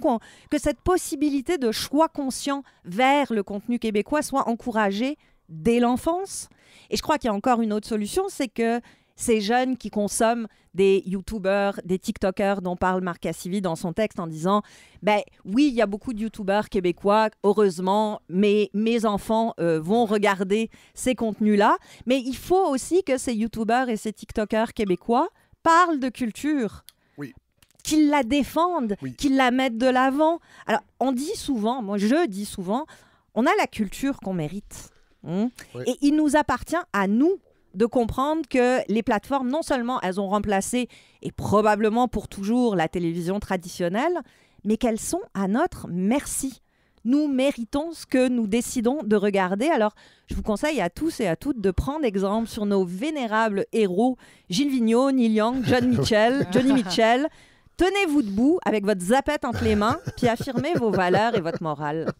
que cette possibilité de choix conscient vers le contenu québécois soit encouragée dès l'enfance. Et je crois qu'il y a encore une autre solution, c'est que ces jeunes qui consomment des YouTubers, des TikTokers dont parle Marc Cassivi dans son texte en disant ben oui, il y a beaucoup de YouTubers québécois, heureusement, mais mes enfants euh, vont regarder ces contenus-là. Mais il faut aussi que ces YouTubers et ces TikTokers québécois parlent de culture. Oui. Qu'ils la défendent, Oui. qu'ils la mettent de l'avant. Alors, on dit souvent, moi je dis souvent, on a la culture qu'on mérite. Hein. Oui. Et il nous appartient à nous de comprendre que les plateformes, non seulement elles ont remplacé, et probablement pour toujours, la télévision traditionnelle, mais qu'elles sont à notre merci. Nous méritons ce que nous décidons de regarder. Alors, je vous conseille à tous et à toutes de prendre exemple sur nos vénérables héros, Gilles Vigneault, Neil Young, John Mitchell, Johnny Mitchell. Tenez-vous debout avec votre zapette entre les mains, puis affirmez vos valeurs et votre morale.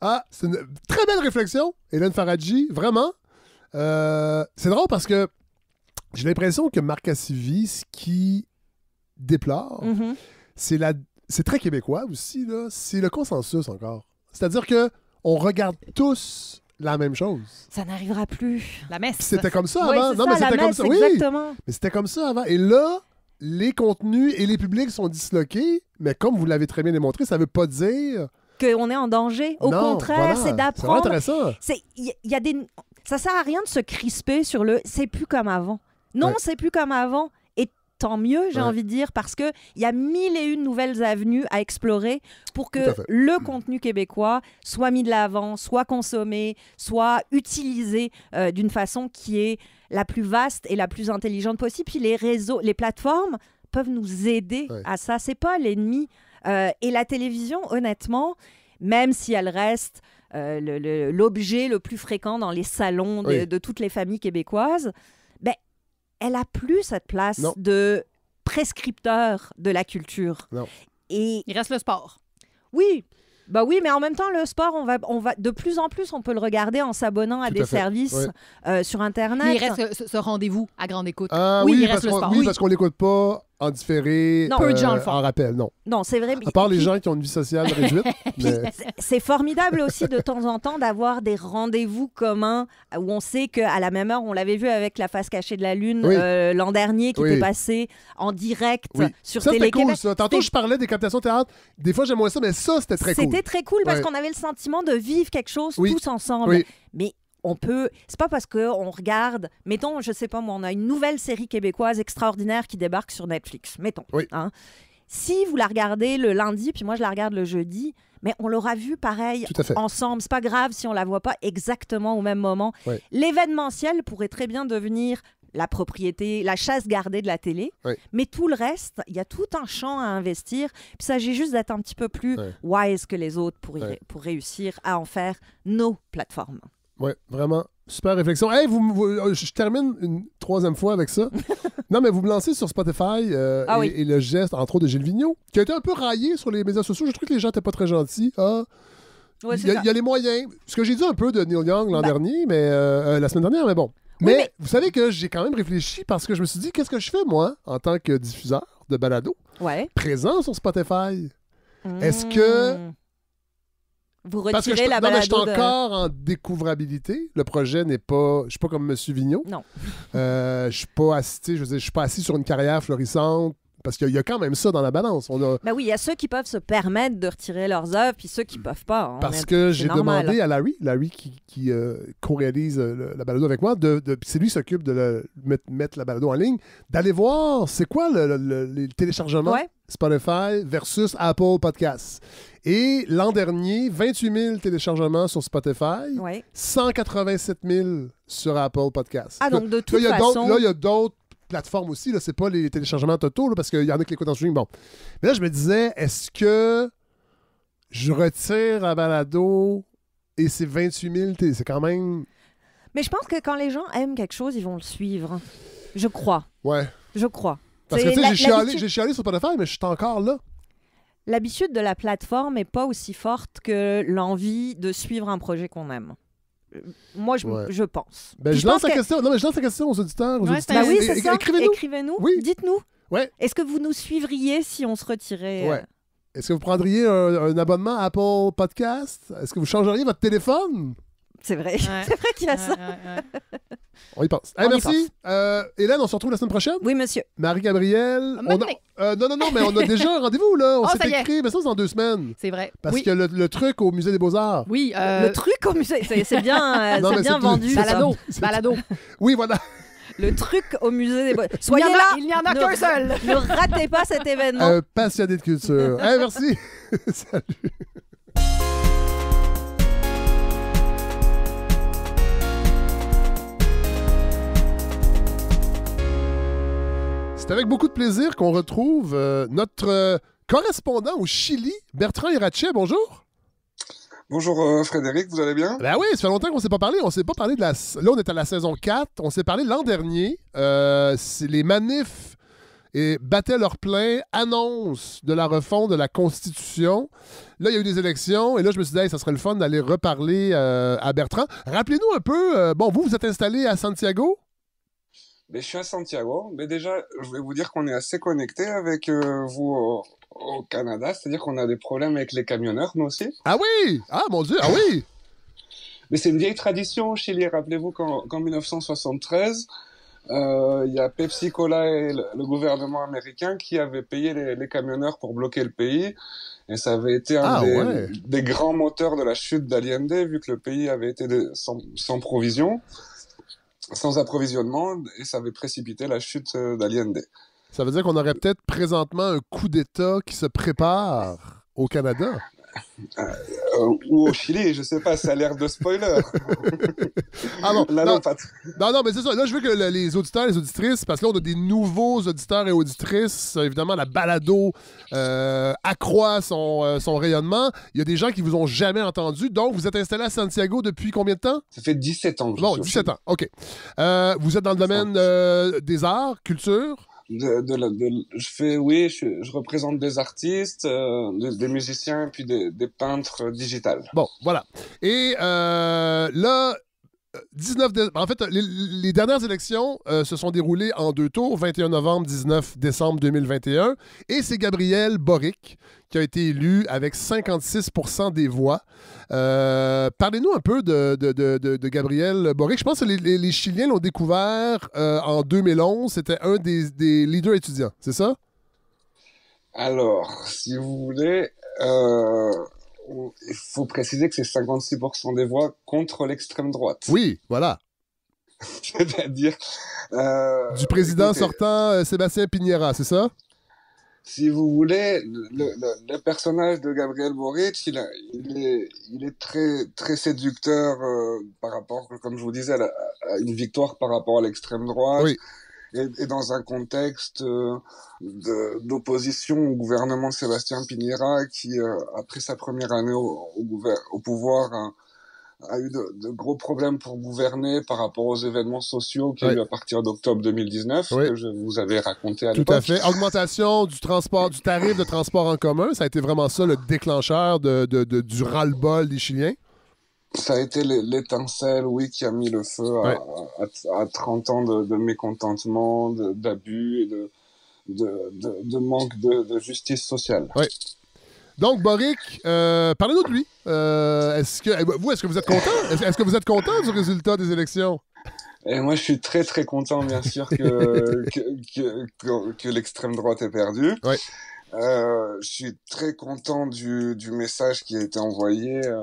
Ah, c'est une très belle réflexion, Hélène Faradji, vraiment. Euh, c'est drôle parce que j'ai l'impression que Marc Cassivi, ce qui déplore, Mhm. c'est la c'est très québécois aussi là, c'est le consensus encore. C'est-à-dire que on regarde tous la même chose. Ça n'arrivera plus. La messe. C'était comme ça avant. non, ça, mais c'était comme ça. Oui, Exactement. mais c'était comme ça avant. Et là, les contenus et les publics sont disloqués, mais comme vous l'avez très bien démontré, ça veut pas dire. Qu'on est en danger. Au Non, contraire, voilà. c'est C'est vraiment d'apprendre. intéressant. C'est il y, il y a des ça sert à rien de se crisper sur le c'est plus comme avant. Non, Ouais. c'est plus comme avant et tant mieux, j'ai Ouais. envie de dire parce que il y a mille et une nouvelles avenues à explorer pour que le contenu québécois soit mis de l'avant, soit consommé, soit utilisé euh, d'une façon qui est la plus vaste et la plus intelligente possible. Puis les réseaux, les plateformes peuvent nous aider Ouais. à ça. C'est pas l'ennemi. Euh, et la télévision, honnêtement, même si elle reste euh, le- le- l'objet le, plus fréquent dans les salons de, Oui. de toutes les familles québécoises, ben, elle a plus cette place Non. de prescripteur de la culture. Non. Et Il reste le sport. oui, bah oui, mais en même temps, le sport, on va, on va de plus en plus, on peut le regarder en s'abonnant à Tout des à services euh, sur Internet. Mais il reste ce, ce rendez-vous à grande écoute. Ah Oui, oui, il parce reste le qu'on sport. oui, Oui. parce qu'on l'écoute pas en différé, Non. Peu de gens le font. en rappel, non. Non, c'est vrai. À part les gens qui ont une vie sociale réduite. mais... C'est- formidable aussi de temps en temps d'avoir des rendez-vous communs où on sait qu'à la même heure, on l'avait vu avec la face cachée de la Lune Oui. euh, l'an dernier qui Oui. était passé en direct Oui. sur Ça, c'était Télé-Québec. cool, ça. Tantôt, je parlais des captations théâtre. Des fois, j'aime moins ça, mais ça, c'était très cool. C'était très cool parce Ouais. qu'on avait le sentiment de vivre quelque chose tous ensemble. Mais on peut. C'est pas parce qu'on regarde. Mettons, je sais pas moi, on a une nouvelle série québécoise extraordinaire qui débarque sur Netflix. Mettons. Oui. hein. Si vous la regardez le lundi, puis moi je la regarde le jeudi, mais on l'aura vu pareil ensemble. C'est pas grave si on la voit pas exactement au même moment. L'événementiel pourrait très bien devenir la propriété, la chasse gardée de la télé. Mais tout le reste, il y a tout un champ à investir. Puis il s'agit juste d'être un petit peu plus wise que les autres pour, y- pour réussir à en faire nos plateformes. Ouais, vraiment. Super réflexion. Hey, vous, vous- euh, je termine une troisième fois avec ça. non, mais vous me lancez sur Spotify euh, Ah et, oui. et le geste, entre autres, de Gilles Vigneault, qui a été un peu raillé sur les médias sociaux. Je trouve que les gens n'étaient pas très gentils. Ah, Ouais, il, y a, ça. il y a les moyens. Ce que j'ai dit un peu de Neil Young l'an Bah. dernier, mais euh, euh, la semaine dernière, mais bon. Oui, mais, mais- vous savez que j'ai quand même réfléchi parce que je me suis dit, qu'est-ce que je fais, moi, en tant que diffuseur de balado, Ouais. présent sur Spotify? Est-ce que- Vous Parce que retirez je, la non, mais je suis de- encore en découvrabilité. Le projet n'est pas. Je suis pas comme M. Vigneault. Non. Euh, je suis pas assis, je veux dire, je suis pas assis sur une carrière florissante. Parce qu'il y, a- il y a quand même ça dans la balance. On a, Ben oui, il y a ceux qui peuvent se permettre de retirer leurs œuvres, puis ceux qui peuvent pas. On parce est- que j'ai demandé à Larry, Larry qui, qui, euh, co-réalise euh, la balado avec moi, de, de- puis c'est lui qui s'occupe de le- mettre, mettre la balado en ligne, d'aller voir c'est quoi le, Ouais. Spotify versus Apple Podcasts. Et l'an dernier, 28 000 téléchargements sur Spotify. Ouais. 187 000 sur Apple Podcasts. Ah, donc de toute façon. Là, il y a d'autres plateformes aussi. Là, c'est pas les téléchargements totaux, là, parce qu'il y en a qui l'écoutent en streaming. Bon. Mais là, je me disais, est-ce que je retire à balado et c'est 28 000 t- C'est quand même. Mais je pense que quand les gens aiment quelque chose, ils vont le suivre. Je crois. Ouais. Je crois. Parce que, tu sais, j'ai chialé, chialé sur Spotify, mais je suis encore là. L'habitude de la plateforme n'est pas aussi forte que l'envie de suivre un projet qu'on aime. Moi, je, Ouais. je pense. Ben, je lance pense la que- question. Non, mais je lance la question aux auditeurs. Aux Ouais, auditeurs. Bah oui, c'est ça. Écrivez-nous. Oui. Dites-nous. Ouais. Est-ce que vous nous suivriez si on se retirait euh, Ouais. Est-ce que vous prendriez un, un abonnement à Apple Podcast? Est-ce que vous changeriez votre téléphone? C'est vrai. Ouais. C'est vrai qu'il y a ça. Ouais, ouais, ouais. On y pense. Hey, On y merci. Euh, Hélène, on se retrouve la semaine prochaine? Oui, monsieur. Marie-Gabrielle. Ah, on a- maintenant. euh, non, non, non, mais on a déjà un rendez-vous, là. On Ah, s'est écrit, mais ça, c'est dans deux semaines. C'est vrai. Parce oui. que le, le truc au Musée des Beaux-Arts. Oui, euh, Le truc au musée, c'est bien, euh, Non, bien vendu. balado. C'est- balado. Oui, voilà. Le truc au musée des beaux. Il n'y Soyez a, là. il n'y en a Ne- qu'un seul. Ne ratez pas cet événement. Un passionné de culture. Hey, merci. Salut. C'est avec beaucoup de plaisir qu'on retrouve euh, notre euh, correspondant au Chili, Bertrand Irache. Bonjour. Bonjour euh, Frédéric, vous allez bien? Ben oui, ça fait longtemps qu'on ne s'est pas parlé. On s'est pas parlé de la. Là, on est à la saison 4. On s'est parlé l'an dernier. Les manifs et battaient leur plein, annonce de la refonte de la Constitution. Là, il y a eu des élections et là, je me suis dit, Hey, ça serait le fun d'aller reparler euh, à Bertrand. Rappelez-nous un peu, euh, bon, vous, vous êtes installé à Santiago? Mais Je suis à Santiago, mais déjà, je vais vous dire qu'on est assez connecté avec euh, vous au, au Canada, c'est-à-dire qu'on a des problèmes avec les camionneurs, nous aussi. Ah oui! Ah mon Dieu, ah oui! Mais c'est une vieille tradition au Chili. Rappelez-vous qu'en qu'en 1973, euh, il y a Pepsi Cola et le, le gouvernement américain qui avaient payé les, les camionneurs pour bloquer le pays. Et ça avait été un Ah, des, ouais. des grands moteurs de la chute d'Allende, vu que le pays avait été de- sans, sans provision, sans approvisionnement, et ça avait précipité la chute euh, d'Allende. Ça veut dire qu'on aurait peut-être présentement un coup d'État qui se prépare au Canada? Euh, ou au Chili, je sais pas, ça a l'air de spoiler. Ah non, Là, non, non, pas non, non, mais c'est ça. Là, je veux que le- les auditeurs, les auditrices, parce que là, on a des nouveaux auditeurs et auditrices. Euh, Évidemment, la balado euh, accroît son, euh, son rayonnement. Il y a des gens qui vous ont jamais entendu. Donc, vous êtes installé à Santiago depuis combien de temps? ça fait 17 ans Bon, suis au 17 Chili. ans. OK. Euh, vous êtes dans le domaine euh, des arts, culture? De, de de- je fais, oui, je, je représente des artistes, euh, des, des musiciens, puis des, des peintres digitales. Bon, voilà. Et euh, là, 19 dé- En fait, les, dernières élections euh, se sont déroulées en deux tours, 21 novembre, 19 décembre 2021. Et c'est Gabriel Boric qui a été élu avec 56% des voix. Euh, Parlez-nous un peu de, Gabriel Boric. Je pense que les, Chiliens l'ont découvert euh, en 2011. C'était un des, leaders étudiants, c'est ça? Alors, si vous voulez, il faut préciser que c'est 56% des voix contre l'extrême droite. Oui, voilà. C'est-à-dire... euh, Du président écoutez, sortant, euh, Sébastien Piñera, c'est ça? Si vous voulez, le, le- le personnage de Gabriel Boric, il, a- il est, il est très, très séducteur euh, par rapport, comme je vous disais, à, la- à une victoire par rapport à l'extrême droite. Oui. Et, et dans un contexte euh, d'opposition au gouvernement de Sébastien Piñera, qui, euh, après sa première année au, au, gouver- au pouvoir, a, a eu de, de gros problèmes pour gouverner par rapport aux événements sociaux qu'il y a eu à partir d'octobre 2019, Oui. que je vous avais raconté à Tout l'époque. à fait. Augmentation du transport, du tarif de transport en commun, ça a été vraiment ça le déclencheur de, de- de- du ras-le-bol des Chiliens. Ça a été l'é- l'étincelle, oui, qui a mis le feu à, Ouais. à, à 30 ans de, de mécontentement, d'abus et de, de, de, de manque de, justice sociale. Donc, Boric, euh, parlez-nous de lui. Euh, est-ce que, eh, vous, est-ce que vous êtes content? Est-ce, que vous êtes content du résultat des élections? Et moi, je suis très très content, bien sûr, que, que, que, que, que l'extrême droite ait perdu. Ouais. Euh, je suis très content du, du message qui a été envoyé euh,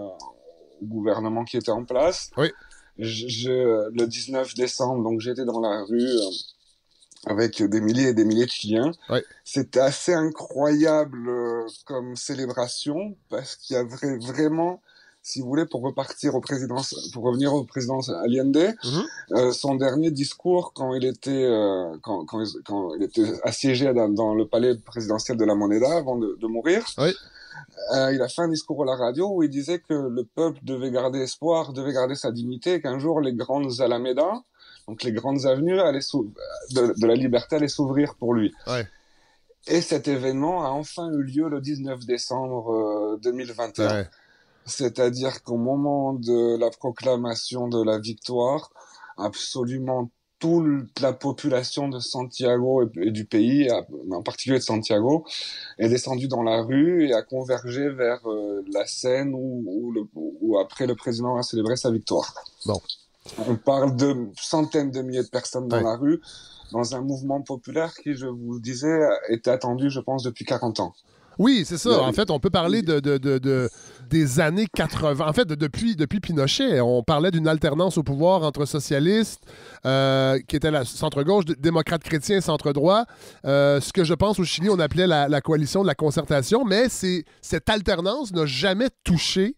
gouvernement qui était en place. Oui. Je, je- le 19 décembre, donc j'étais dans la rue euh, avec des milliers et des milliers de Chiliens. Ouais. C'était assez incroyable euh, comme célébration parce qu'il y a vra- vraiment, si vous voulez, pour repartir au président, pour revenir au président Allende, Mhm. euh, son dernier discours quand il était euh, quand, quand, il- quand il était assiégé dans, dans le palais présidentiel de la Moneda avant de, de mourir. Euh, il a fait un discours à la radio où il disait que le peuple devait garder espoir, devait garder sa dignité, qu'un jour les grandes Alamedas, donc les grandes avenues allaient s'ou- de, de la liberté allaient s'ouvrir pour lui. Ouais. Et cet événement a enfin eu lieu le 19 décembre euh, 2021. Ouais. C'est-à-dire qu'au moment de la proclamation de la victoire, absolument toute la population de Santiago et, du pays, en particulier de Santiago, est descendue dans la rue et a convergé vers euh, la scène où, où, le- où après le président a célébré sa victoire. Bon. On parle de centaines de milliers de personnes dans Ouais. la rue, dans un mouvement populaire qui, je vous disais, était attendu, je pense, depuis 40 ans. Oui, c'est ça. En fait, on peut parler de, de- de- de- des années 80. En fait, de- depuis, depuis Pinochet, on parlait d'une alternance au pouvoir entre socialistes, euh, qui était la centre-gauche, d- démocrates chrétiens, centre-droit. Euh, ce que je pense au Chili, on appelait la, la coalition de la concertation, mais cette alternance n'a jamais touché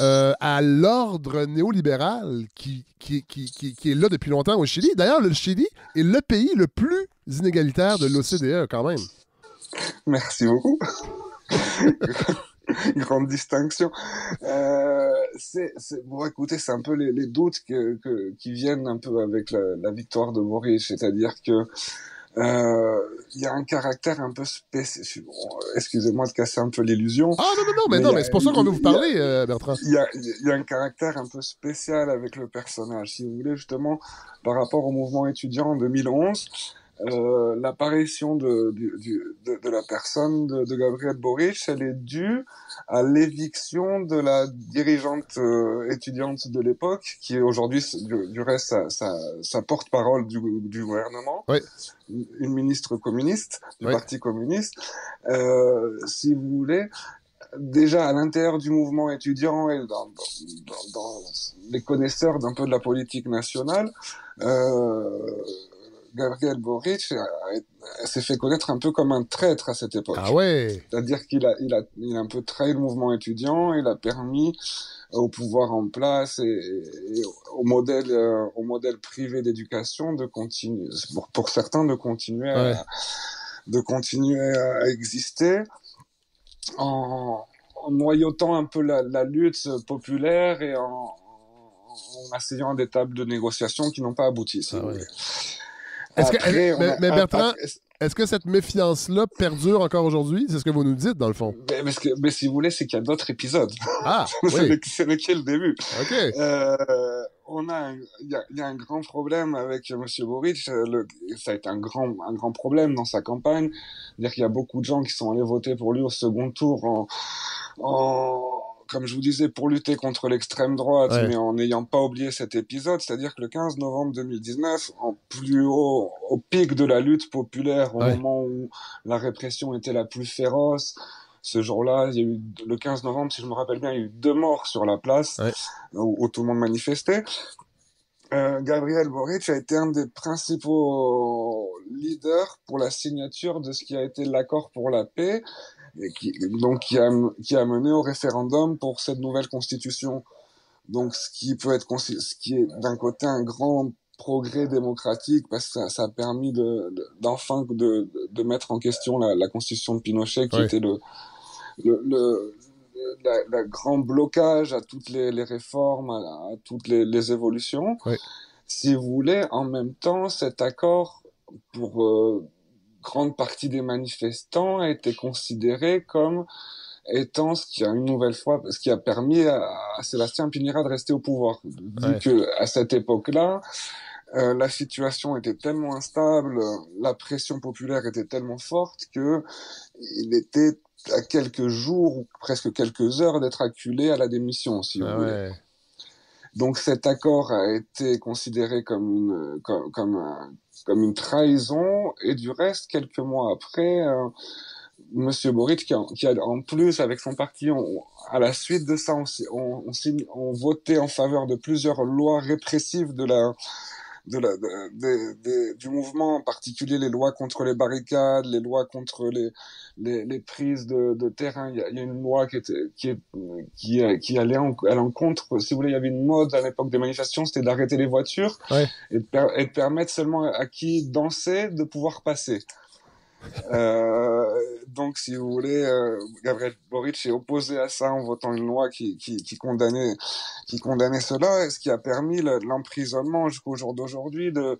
euh, à l'ordre néolibéral qui, qui, qui, qui- qui est là depuis longtemps au Chili. D'ailleurs, le Chili est le pays le plus inégalitaire de l'OCDE, quand même. Merci beaucoup. Grande distinction. Euh, c'est, bon, écoutez, c'est un peu les, les doutes que, que, qui viennent un peu avec la, la victoire de Boric, c'est-à-dire que euh, il y a un caractère un peu spécial. Excusez-moi de casser un peu l'illusion. Ah non, non, non, mais, Mais non, mais c'est pour ça qu'on veut vous parler, euh, Bertrand. Il y, a, il y a un caractère un peu spécial avec le personnage. Si vous voulez, justement, par rapport au mouvement étudiant en 2011, euh, l'apparition de, la personne de, de Gabriel Boric, elle est due à l'éviction de la dirigeante euh, étudiante de l'époque, qui est aujourd'hui, du, du reste, sa, sa, sa porte-parole du, du gouvernement, Oui. une ministre communiste du Oui. Parti communiste. Euh, si vous voulez, déjà à l'intérieur du mouvement étudiant et dans, dans, dans les connaisseurs d'un peu de la politique nationale, euh, Gabriel Boric s'est fait connaître un peu comme un traître à cette époque. Ah ouais. C'est-à-dire qu'il a, il a, il a un peu trahi le mouvement étudiant, il a permis au pouvoir en place et, et au modèle, euh, au modèle privé d'éducation de continuer, pour, pour certains, de continuer Ouais. à, de continuer à exister en, en noyautant un peu la, la lutte populaire et en, en asseyant des tables de négociation qui n'ont pas abouti. si Ah ouais. Est-ce que- mais- a- mais Bertrand- Est-ce que cette méfiance-là perdure encore aujourd'hui? C'est ce que vous nous dites, dans le fond. mais, mais ce que- mais si vous voulez, c'est qu'il y a d'autres épisodes. Ah, oui. n'est que- ce n'est que le début. OK. Euh, on a, un- il y y a un grand problème avec Monsieur Boric. euh, Le, ça a été un grand, un grand problème dans sa campagne. C'est-à-dire qu'il y a beaucoup de gens qui sont allés voter pour lui au second tour en, en comme je vous disais, pour lutter contre l'extrême droite, Ouais. mais en n'ayant pas oublié cet épisode, c'est-à-dire que le 15 novembre 2019, en plus haut, au pic de la lutte populaire, au Ouais. moment où la répression était la plus féroce, ce jour-là, il y a eu, le 15 novembre, si je me rappelle bien, il y a eu deux morts sur la place, Ouais. où, où tout le monde manifestait. Euh, Gabriel Boric a été un des principaux leaders pour la signature de ce qui a été l'accord pour la paix, et qui, donc qui a, qui a mené au référendum pour cette nouvelle constitution. Donc, ce qui peut être, ce qui est d'un côté un grand progrès démocratique parce que ça, ça a permis de, de- d'enfin de, de mettre en question la, la constitution de Pinochet qui était le, le, le, la, la grand blocage à toutes les, les réformes, à, à toutes les, les évolutions. Ouais. Si vous voulez, en même temps, cet accord pour euh, grande partie des manifestants a été considéré comme étant ce qui a une nouvelle fois, ce qui a permis à, à Sébastien Pinera de rester au pouvoir. Vu Ouais. que à cette époque-là, euh, la situation était tellement instable, la pression populaire était tellement forte que il était à quelques jours ou presque quelques heures d'être acculé à la démission, si vous Ah voulez. Donc cet accord a été considéré comme une, comme, comme, un- comme une trahison. Et du reste, quelques mois après, euh, Monsieur Boric, qui a, en plus avec son parti, à la suite de ça, on, on, on, en faveur de plusieurs lois répressives de la, de la, de- de- du mouvement, en particulier les lois contre les barricades, les lois contre les, les, les prises de, de terrain. Il y, a, il y a une loi qui était, qui est, qui, qui allait en, à l'encontre. Si vous voulez, il y avait une mode à l'époque des manifestations, c'était d'arrêter les voitures Ouais. et, de per- et de permettre seulement à qui dansait de pouvoir passer. Euh, donc, si vous voulez, euh, Gabriel Boric est opposé à ça en votant une loi qui, condamnait, qui condamnait cela, ce qui a permis le- l'emprisonnement jusqu'au jour d'aujourd'hui de,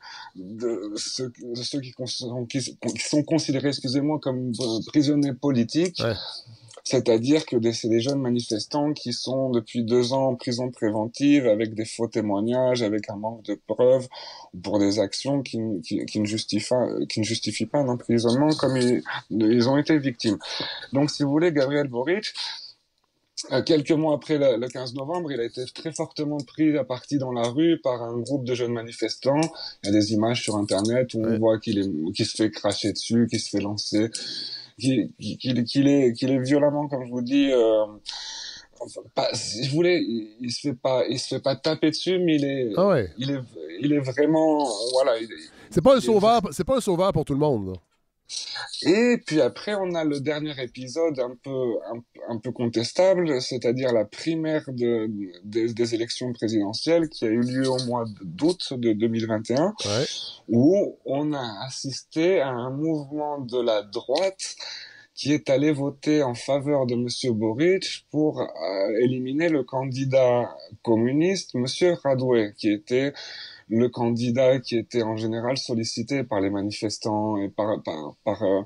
ceux, qui, sont- considérés, excusez-moi, comme prisonniers politiques. C'est-à-dire que c'est des jeunes manifestants qui sont depuis deux ans en prison préventive avec des faux témoignages, avec un manque de preuves, ou pour des actions qui, n- qui, qui ne justifient, qui ne justifient pas un emprisonnement comme ils, ils ont été victimes. Donc, si vous voulez, Gabriel Boric, euh, quelques mois après le, le 15 novembre, il a été très fortement pris à partie dans la rue par un groupe de jeunes manifestants. Il y a des images sur Internet où on voit qu'il se fait cracher dessus, qu'il se fait lancer, qu'il qu'il- qu'il est, qu'il est violemment, comme je vous dis, euh, enfin, pas, si vous voulez, il, il se fait pas, il se fait pas taper dessus, mais il est, Ah ouais. il est, il est vraiment, voilà. il est- C'est pas un sauveur, c'est pas un sauveur pour tout le monde. là. Et puis après, on a le dernier épisode un peu, un, un peu contestable, c'est-à-dire la primaire de, des, des élections présidentielles qui a eu lieu au mois d'août de 2021, Ouais. où on a assisté à un mouvement de la droite qui est allé voter en faveur de Monsieur Boric pour euh, éliminer le candidat communiste, Monsieur Radoué, qui était le candidat qui était en général sollicité par les manifestants et par par par euh,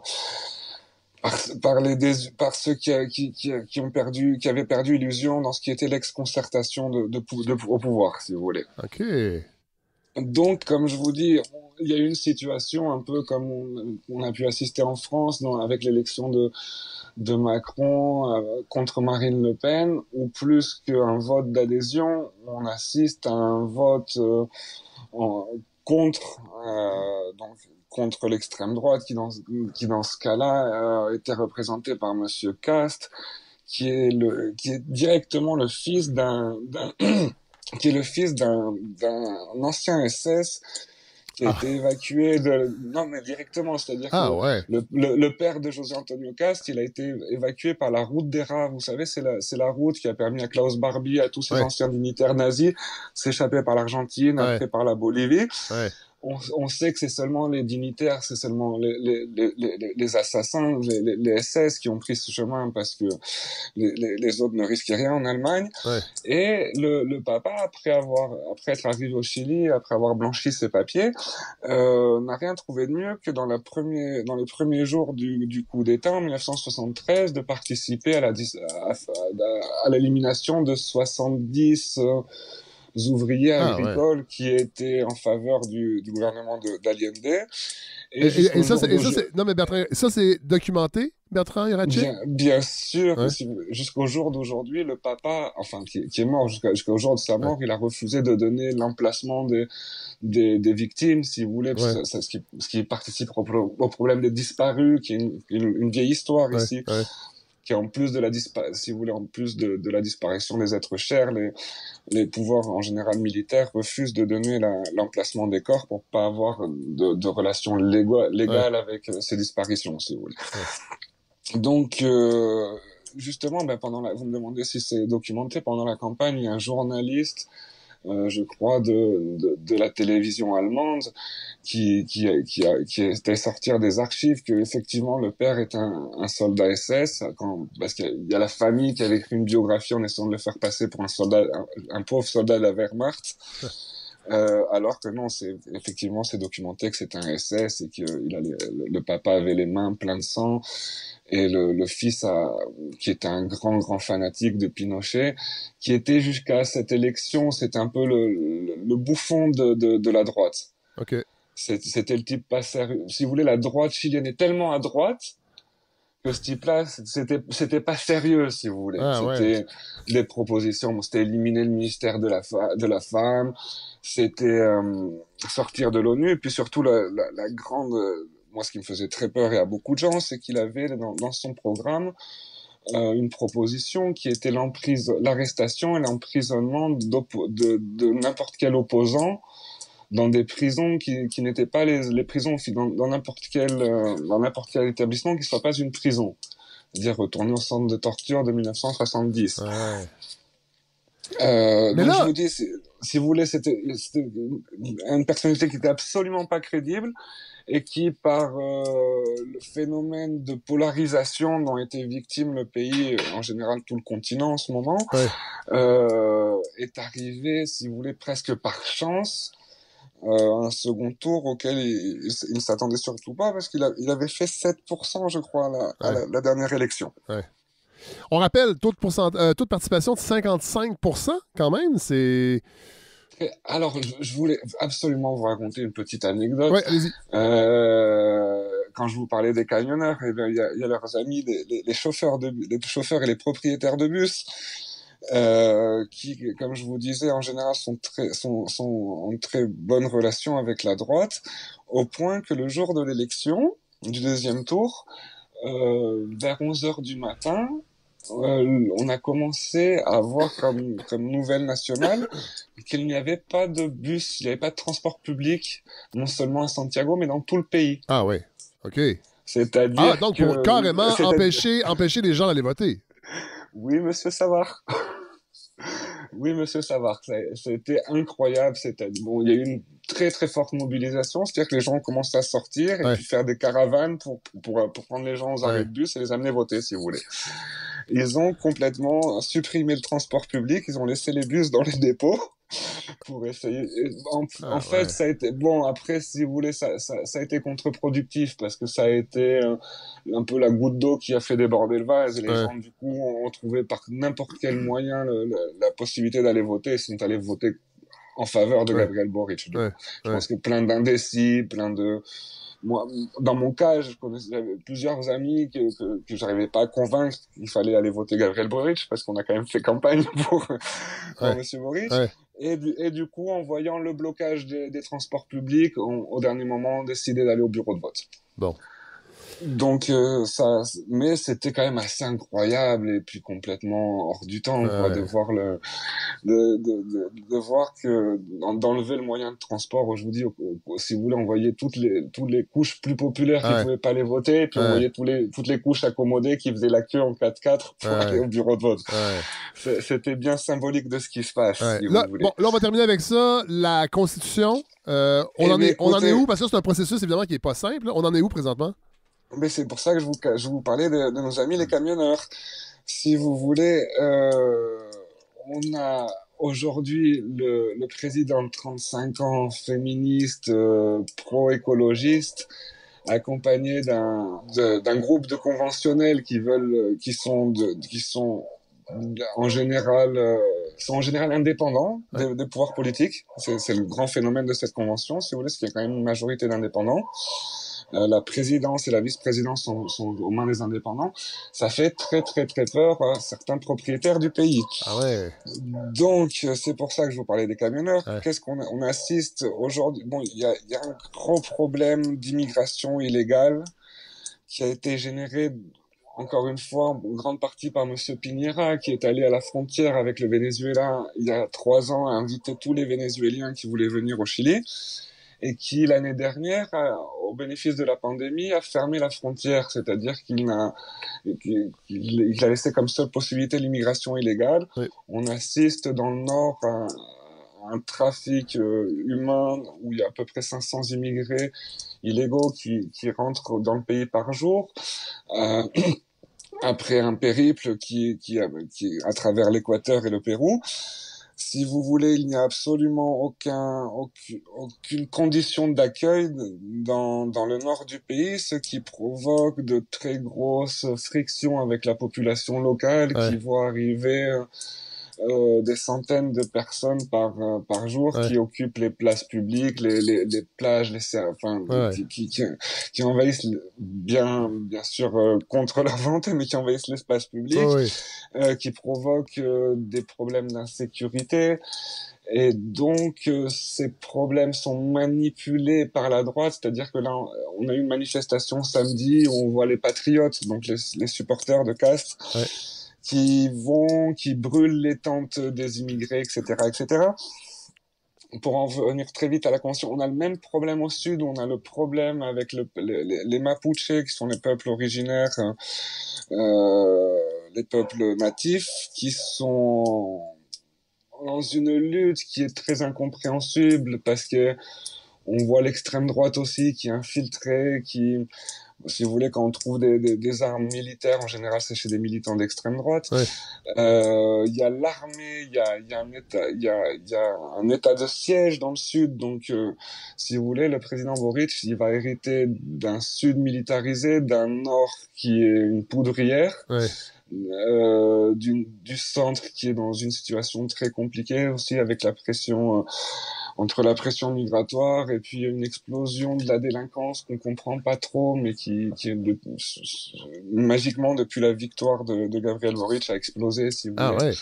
par, les par ceux qui, qui, qui, ont perdu qui avaient perdu illusion dans ce qui était l'ex-concertation de- au pouvoir si vous voulez OK. Donc comme je vous dis il y a eu une situation un peu comme on, a pu assister en France avec l'élection de, Macron euh, contre Marine Le Pen, ou plus qu'un vote d'adhésion, on assiste à un vote euh, contre, euh, contre l'extrême droite, qui dans, qui dans ce cas-là était représenté par Monsieur Cast, qui est le, qui est directement le fils d'un qui est le fils d'un, d'un ancien SS qui a Ah. été évacué de non mais directement c'est-à-dire Ah que ouais. le, le, le père de José Antonio Cast, il a été évacué par la route des rats. Vous savez, c'est la, c'est la route qui a permis à Klaus Barbie, à tous ces Ouais. anciens dignitaires nazis, s'échapper par l'Argentine, Ouais. après par la Bolivie. On, on sait que c'est seulement les dignitaires, c'est seulement les, les, les, les, les assassins, les, SS qui ont pris ce chemin parce que les, autres ne risquaient rien en Allemagne. Ouais. Et le, le papa, après avoir, après être arrivé au Chili, après avoir blanchi ses papiers, euh, n'a rien trouvé de mieux que dans, la dans les premiers jours du, du coup d'État en 1973 de participer à la à, à- à l'élimination de 70 euh, ouvriers Ah, agricoles qui étaient en faveur du, du gouvernement de- d'Allende. Et, et- ça, c'est, et ça, d'aujourd'hui- c'est- non, mais Bertrand, ça, c'est documenté, Bertrand Irache? Bien, bien sûr, Ouais. jusqu'au jour d'aujourd'hui, le papa, enfin qui, qui est mort jusqu'au jour de sa mort, il a refusé de donner l'emplacement des, des, des victimes, si vous voulez, parce que Ouais. ça- ce, qui, ce qui participe au, pro- au problème des disparus, qui est une, une, une vieille histoire Ouais, ici, ouais. Qui en plus de la si vous voulez, en plus de, de la disparition des êtres chers, les, les pouvoirs en général militaires refusent de donner la- l'emplacement des corps pour pas avoir de, de relations légo- légales avec euh, ces disparitions, si vous voulez. Donc, euh, justement, ben, pendant la, vous me demandez si c'est documenté, pendant la campagne, il y a un journaliste, euh, je crois, de, de, la télévision allemande qui, qui, qui, était sortir des archives que effectivement le père est un, soldat SS, parce qu'il y a- il y a la famille qui avait écrit une biographie en essayant de le faire passer pour un soldat, un, un pauvre soldat de la Wehrmacht. Euh, alors que non, c'est effectivement c'est documenté que c'est un SS et que il a les- le, papa avait les mains pleines de sang et le, le fils a, qui était un grand grand fanatique de Pinochet, qui était jusqu'à cette élection, c'était un peu le, le, le bouffon de, de, de la droite. OK. C'est- C'était le type pas sérieux. Si vous voulez, la droite chilienne est tellement à droite que ce type-là, c'était c'était pas sérieux, si vous voulez. Ah, ouais. c'était des propositions, bon, c'était éliminer le ministère de la de la femme, c'était euh, sortir de l'ONU, et puis surtout la, la, la grande, euh, moi ce qui me faisait très peur et à beaucoup de gens, c'est qu'il avait dans, dans son programme euh, une proposition qui était l'emprise, l'arrestation et l'emprisonnement de, de n'importe quel opposant dans des prisons qui, qui n'étaient pas les, les prisons, dans dans n'importe quel, euh, dans n'importe quel établissement qui soit pas une prison. C'est-à-dire retourner au centre de torture de 1970. Ouais. Euh, Mais donc là- je vous dis, si, si vous voulez, c'était c'était une personnalité qui était absolument pas crédible et qui, par euh, le phénomène de polarisation dont était victime le pays, euh, en général tout le continent en ce moment, Ouais. euh, est arrivé, si vous voulez, presque par chance euh, un second tour auquel il, ne s'attendait surtout pas parce qu'il il avait fait 7%, je crois, à la, à la- la dernière élection. On rappelle, taux de, pourcent- euh, taux de participation de 55 quand même, c'est... Alors, je, je voulais absolument vous raconter une petite anecdote. Ouais, allez-y. Euh, quand je vous parlais des camionneurs, eh il y a, il y a leurs amis, les, les, les chauffeurs de, les chauffeurs et les propriétaires de bus, euh, qui, comme je vous disais, en général, sont très, sont, sont en très bonne relation avec la droite, au point que le jour de l'élection, du deuxième tour, euh, vers 11 heures du matin, euh, on a commencé à voir comme, comme nouvelle nationale qu'il n'y avait pas de bus, il n'y avait pas de transport public, non seulement à Santiago, mais dans tout le pays. Ah ouais, OK. C'est-à-dire Ah, donc pour que- carrément c'est-à-dire- empêcher, empêcher les gens d'aller voter. Oui, monsieur Savard. oui, monsieur Savard. Ça, ça a été incroyable. C'était bon, il y a eu une très très forte mobilisation, c'est-à-dire que les gens ont commencé à sortir et Ouais. puis faire des caravanes pour, pour, pour prendre les gens aux arrêts Ouais. de bus et les amener voter, si vous voulez. Ils ont complètement supprimé le transport public, ils ont laissé les bus dans les dépôts pour essayer. et En, Ah, en fait, ouais. ça a été bon. Après, si vous voulez, ça, ça, ça a été contre-productif parce que ça a été euh, un peu la goutte d'eau qui a fait déborder le vase. Et les Ouais. gens, du coup, ont trouvé par n'importe quel moyen le- le- la possibilité d'aller voter. Ils sont allés voter en faveur de Ouais. Gabriel Boric. Je pense que plein d'indécis, plein de moi, dans mon cas, je connaissais j'avais plusieurs amis que, que, que j'arrivais pas à convaincre qu'il fallait aller voter Gabriel Boric parce qu'on a quand même fait campagne pour, pour Ouais. Monsieur Boric. Ouais. Et, du, et du coup, en voyant le blocage des, des transports publics, on- au dernier moment, on décidé d'aller au bureau de vote. Bon. Donc euh, ça, mais c'était quand même assez incroyable et puis complètement hors du temps quoi, de voir le, de, de, de, de voir que d'en- d'enlever le moyen de transport. Je vous dis, si vous voulez, envoyer toutes les toutes les couches plus populaires qui Ouais. pouvaient pas les voter, et puis Ouais. envoyer tous les toutes les couches accommodées qui faisaient la queue en 4x4 pour aller au bureau de vote. C'était bien symbolique de ce qui se passe. Si Là, vous voulez. bon, là, on va terminer avec ça. La Constitution, euh, on, Eh en est, on en est où? Parce que c'est un processus, évidemment, qui n'est pas simple. On en est où présentement? Mais c'est pour ça que je vous, je vous parlais de, de nos amis les camionneurs. Si vous voulez, euh, on a aujourd'hui le, le président de 35 ans, féministe, euh, pro-écologiste, accompagné d'un groupe de conventionnels qui veulent, qui sont, de, qui sont en général, euh, sont en général indépendants des, des pouvoirs politiques. C'est c'est le grand phénomène de cette convention, si vous voulez, c'est qu'il y a quand même une majorité d'indépendants. Euh, la présidence et la vice-présidence sont, sont aux mains des indépendants. Ça fait très très très peur à certains propriétaires du pays. Ah ouais. Donc c'est pour ça que je vous parlais des camionneurs. Ouais. Qu'est-ce qu'on on assiste aujourd'hui? Bon, il y a, il y a un gros problème d'immigration illégale qui a été généré encore une fois en grande partie par Monsieur Piñera qui est allé à la frontière avec le Venezuela il y a trois ans a invité tous les Vénézuéliens qui voulaient venir au Chili et qui l'année dernière, a- au bénéfice de la pandémie, a fermé la frontière, c'est-à-dire qu'il qu'il il a laissé comme seule possibilité l'immigration illégale. Oui. On assiste dans le nord à, à un trafic euh, humain où il y a à peu près 500 immigrés illégaux qui, qui rentrent dans le pays par jour. Euh, après un périple qui, qui, a- qui à travers l'Équateur et le Pérou. Si vous voulez, il n'y a absolument aucun, aucune, aucune condition d'accueil dans, dans le nord du pays, ce qui provoque de très grosses frictions avec la population locale Ouais. qui voit arriver euh, des centaines de personnes par, euh, par jour Ouais. qui occupent les places publiques, les, les, les plages, les, enfin, Ouais. qui, qui, qui, qui envahissent bien, bien sûr euh, contre leur volonté, mais qui envahissent l'espace public oui. euh, qui provoquent euh, des problèmes d'insécurité. Et donc, euh, ces problèmes sont manipulés par la droite, c'est-à-dire que là, on a eu une manifestation samedi où on voit les patriotes, donc les, les supporters de Castres, Ouais. Qui vont, qui brûlent les tentes des immigrés, etc., etc. Pour en venir très vite à la Convention, on a le même problème au sud, on a le problème avec le, les, les- Mapuches, qui sont les peuples originaires euh, les peuples natifs qui sont dans une lutte qui est très incompréhensible parce que on voit l'extrême droite aussi qui est infiltrée, qui, si vous voulez, quand on trouve des, des, des armes militaires, en général, c'est chez des militants d'extrême droite. Ouais. Euh, Il y a l'armée, il y a, il y, a un état- il y, a, il y a un état de siège dans le sud. Donc, euh, si vous voulez, le président Boric, il va hériter d'un sud militarisé, d'un nord qui est une poudrière Ouais. euh, du, du centre qui est dans une situation très compliquée aussi avec la pression euh, entre la pression migratoire et puis une explosion de la délinquance qu'on comprend pas trop mais qui, qui est de- magiquement depuis la victoire de, de Gabriel Boric a explosé si vous Ah voulez. ouais.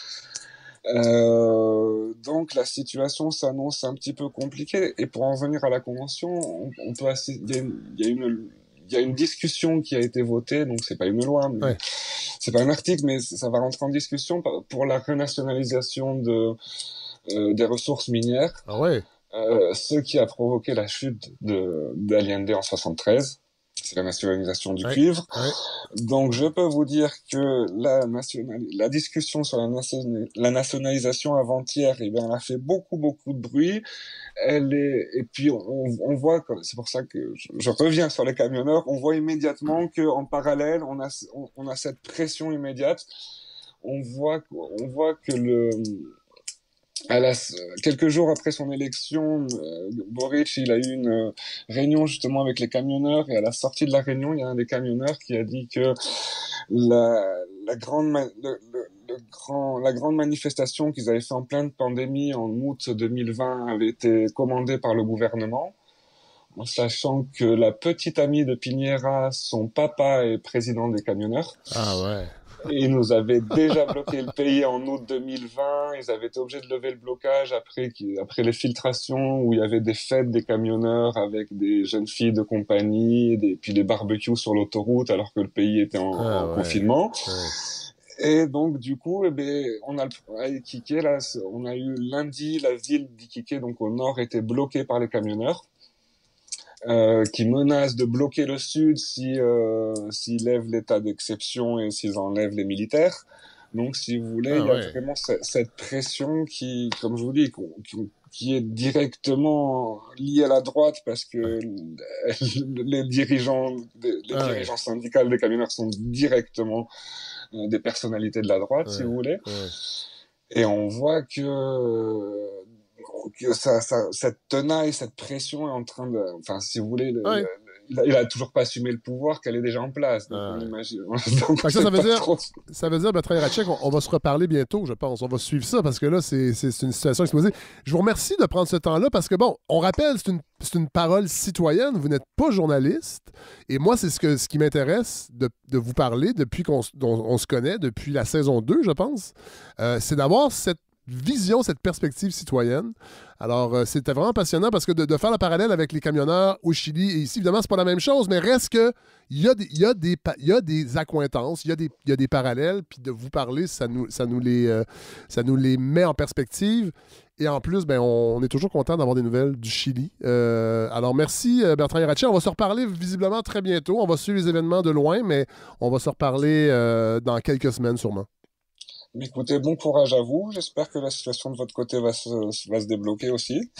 Euh, donc la situation s'annonce un petit peu compliquée. Et pour en venir à la convention, on, on peut il y a une, y a une, il y a une discussion qui a été votée, donc c'est pas une loi, mais Ouais. c'est pas un article, mais ça va rentrer en discussion pour la renationalisation de des ressources minières, Ah ouais. euh, ce qui a provoqué la chute de d'Allende en 73. C'est la nationalisation du Ouais. cuivre. Ouais. Donc, je peux vous dire que la, national... la discussion sur la, nation- la nationalisation avant-hier, eh bien, elle a fait beaucoup, beaucoup de bruit. Elle est, et puis, on, on voit, que- c'est pour ça que je, je reviens sur les camionneurs, on voit immédiatement que, en parallèle, on a, on, on a cette pression immédiate. On voit, on voit que le, à la, quelques jours après son élection, euh, Boric, il a eu une euh, réunion justement avec les camionneurs et à la sortie de la réunion, il y a un des camionneurs qui a dit que la, la grande, le le grand, la grande manifestation qu'ils avaient fait en pleine pandémie en août 2020 avait été commandée par le gouvernement, en sachant que la petite amie de Piñera, son papa est président des camionneurs. Ah ouais. Ils nous avaient déjà bloqué le pays en août 2020. Ils avaient été obligés de lever le blocage après, après les filtrations où il y avait des fêtes des camionneurs avec des jeunes filles de compagnie, des, puis des barbecues sur l'autoroute alors que le pays était en, Ah en ouais. confinement. Ouais. Et donc, du coup, eh ben, on a, à Iquique, là, on a eu lundi, la ville d'Iquique, donc au nord, était bloquée par les camionneurs, euh, qui menacent de bloquer le sud si, euh, s'ils lèvent l'état d'exception et s'ils enlèvent les militaires. Donc, si vous voulez, Ah il y a ouais. vraiment ce- cette pression qui, comme je vous dis, qui, qui est directement liée à la droite parce que les dirigeants, les Ah ouais. dirigeants syndicales des camionneurs sont directement euh, des personnalités de la droite, si Ouais. vous voulez. Ouais. Et on voit que ça, ça, cette tenaille, cette pression est en train de... Enfin, si vous voulez, le- Ouais. le- il, a, il a toujours pas assumé le pouvoir qu'elle est déjà en place. Donc, on ouais. imagine. Donc, Fait que ça, veut dire- trop- Ça veut dire, Bertrand Hirachek, on, on va se reparler bientôt, je pense. On va suivre ça parce que là, c'est une situation exposée. Je vous remercie de prendre ce temps-là parce que, bon, on rappelle, c'est une, c'est une parole citoyenne. Vous n'êtes pas journaliste. Et moi, c'est ce, que, ce qui m'intéresse de, de vous parler depuis qu'on on se connaît, depuis la saison 2, je pense. Euh, c'est d'avoir cette vision, cette perspective citoyenne. Alors, euh, c'était vraiment passionnant parce que de, faire le parallèle avec les camionneurs au Chili et ici, évidemment, c'est pas la même chose, mais reste que il y a des, il y y a des accointances, il y a des, il y a des parallèles, puis de vous parler, ça nous, ça nous, les, euh, met en perspective. Et en plus, ben, on, est toujours content d'avoir des nouvelles du Chili. Euh, alors, merci Bertrand Hirachet. On va se reparler visiblement très bientôt. On va suivre les événements de loin, mais on va se reparler dans quelques semaines sûrement. Écoutez, bon courage à vous. J'espère que la situation de votre côté va se, va se débloquer aussi.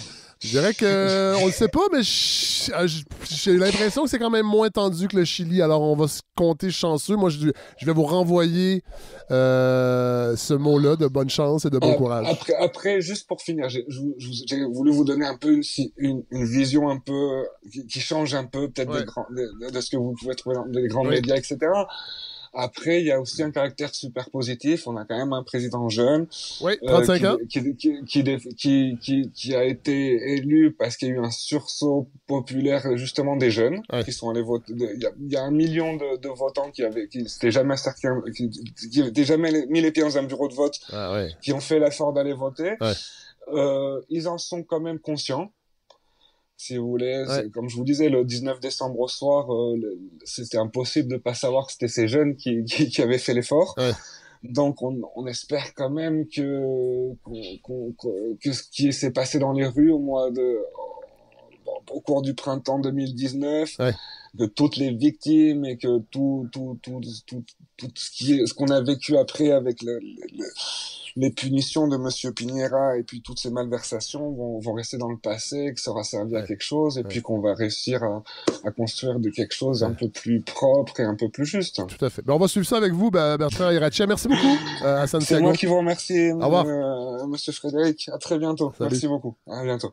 Je dirais que on le sait pas, mais je- j'ai l'impression que c'est quand même moins tendu que le Chili. Alors on va se compter chanceux. Moi, je, je vais vous renvoyer euh, ce mot-là de bonne chance et de bon Euh, courage. Après, après, juste pour finir, j'ai voulu vous donner un peu une, si- une, une vision un peu qui, qui change un peu peut-être Ouais. de, de ce que vous pouvez trouver dans les grands Oui. médias, etc. Après, il y a aussi un caractère super positif. On a quand même un président jeune Oui, euh, 35 qui, ans. qui, qui, qui, qui, qui, a été élu parce qu'il y a eu un sursaut populaire justement des jeunes Ouais. qui sont allés voter. Il y a, il y a un million de, de votants qui avaient qui s'étaient jamais cerqués, qui, qui n'étaient jamais mis les pieds dans un bureau de vote Ah ouais. qui ont fait l'effort d'aller voter, Ouais. euh, ils en sont quand même conscients. Si vous voulez, Ouais. comme je vous disais, le 19 décembre au soir, euh, c'était impossible de pas savoir que c'était ces jeunes qui, qui, qui avaient fait l'effort. Ouais. Donc, on, on espère quand même que, qu'on- qu'on- que ce qui s'est passé dans les rues au mois de, au cours du printemps 2019, Ouais. que toutes les victimes et que tout, tout, tout, tout, tout ce qui est, ce qu'on a vécu après avec le, le- le- les punitions de Monsieur Piñera et puis toutes ces malversations vont, vont rester dans le passé, que ça aura servi à quelque chose et Ouais. puis qu'on va réussir à, à construire de quelque chose un peu plus propre et un peu plus juste. Tout à fait. Ben, on va suivre ça avec vous, ben, Bertrand Hirachet. Merci beaucoup euh, C'est moi qui vous remercie, Au revoir. euh, Monsieur Frédéric. À très bientôt. Salut. Merci beaucoup. À bientôt.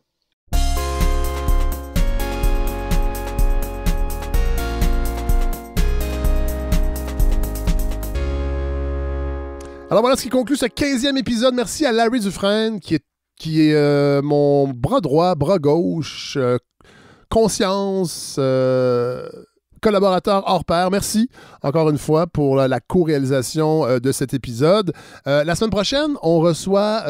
Alors voilà ce qui conclut ce 15e épisode. Merci à Larry Dufresne, qui est, euh, mon bras droit, bras gauche, euh, conscience, euh, collaborateur hors pair. Merci encore une fois pour la, co-réalisation de cet épisode. La semaine prochaine, on reçoit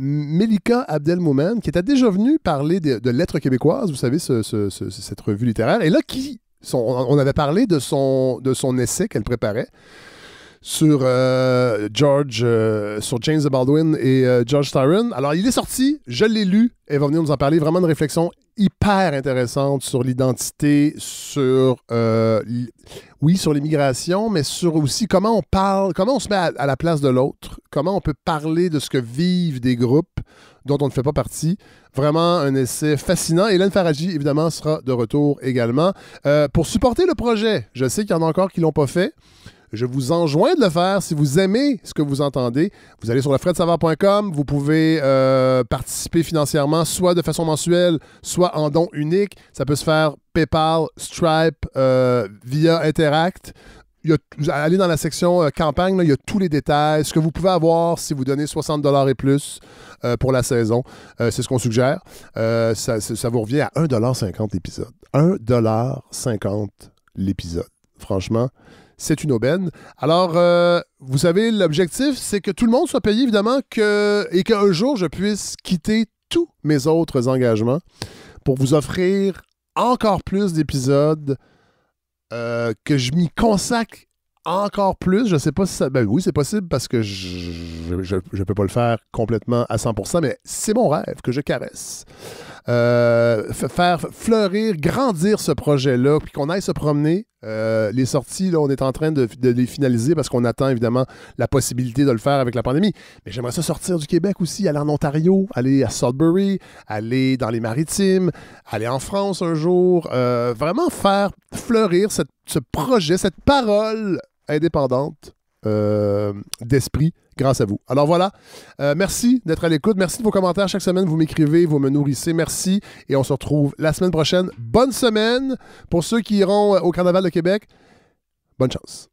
Melika Abdelmoumen, qui était déjà venue parler de, Lettres québécoises, vous savez, ce- ce- ce- cette revue littéraire. Et là, qui, on avait parlé de son essai qu'elle préparait sur euh, George, euh, sur James Baldwin et euh, George Tyron. Alors, il est sorti, je l'ai lu, elle va venir nous en parler. Vraiment une réflexion hyper intéressante sur l'identité, sur, oui, sur l'immigration, mais sur aussi comment on parle, comment on se met à, la place de l'autre, comment on peut parler de ce que vivent des groupes dont on ne fait pas partie. Vraiment un essai fascinant. Hélène Faradji, évidemment, sera de retour également. Pour supporter le projet, je sais qu'il y en a encore qui ne l'ont pas fait. Je vous enjoins de le faire si vous aimez ce que vous entendez. Vous allez sur lefredsavard.com, vous pouvez euh, participer financièrement, soit de façon mensuelle, soit en don unique. Ça peut se faire PayPal, Stripe, euh, via Interact. allez dans la section euh, campagne, là, il y a tous les détails, ce que vous pouvez avoir si vous donnez 60 et plus pour la saison. C'est ce qu'on suggère. Ça- ça vous revient à 1,50 l'épisode. 1,50 l'épisode. Franchement, c'est une aubaine. Alors, euh, vous savez, l'objectif, c'est que tout le monde soit payé, évidemment, que, et qu'un jour, je puisse quitter tous mes autres engagements pour vous offrir encore plus d'épisodes, euh, que je m'y consacre encore plus. Je sais pas si ça. Ben oui, c'est possible parce que je ne peux pas le faire complètement à 100%, mais c'est mon rêve que je caresse. Euh, faire fleurir, grandir ce projet-là, puis qu'on aille se promener. Euh, les sorties, là, on est en train de, les finaliser parce qu'on attend évidemment la possibilité de le faire avec la pandémie. Mais j'aimerais ça sortir du Québec aussi, aller en Ontario, aller à Sudbury, aller dans les maritimes, aller en France un jour. Euh, vraiment faire fleurir ce projet, cette parole indépendante d'esprit grâce à vous. Alors voilà, Euh, merci d'être à l'écoute. Merci de vos commentaires chaque semaine. Vous m'écrivez, vous me nourrissez. Merci. Et on se retrouve la semaine prochaine. Bonne semaine pour ceux qui iront euh, au Carnaval de Québec. Bonne chance.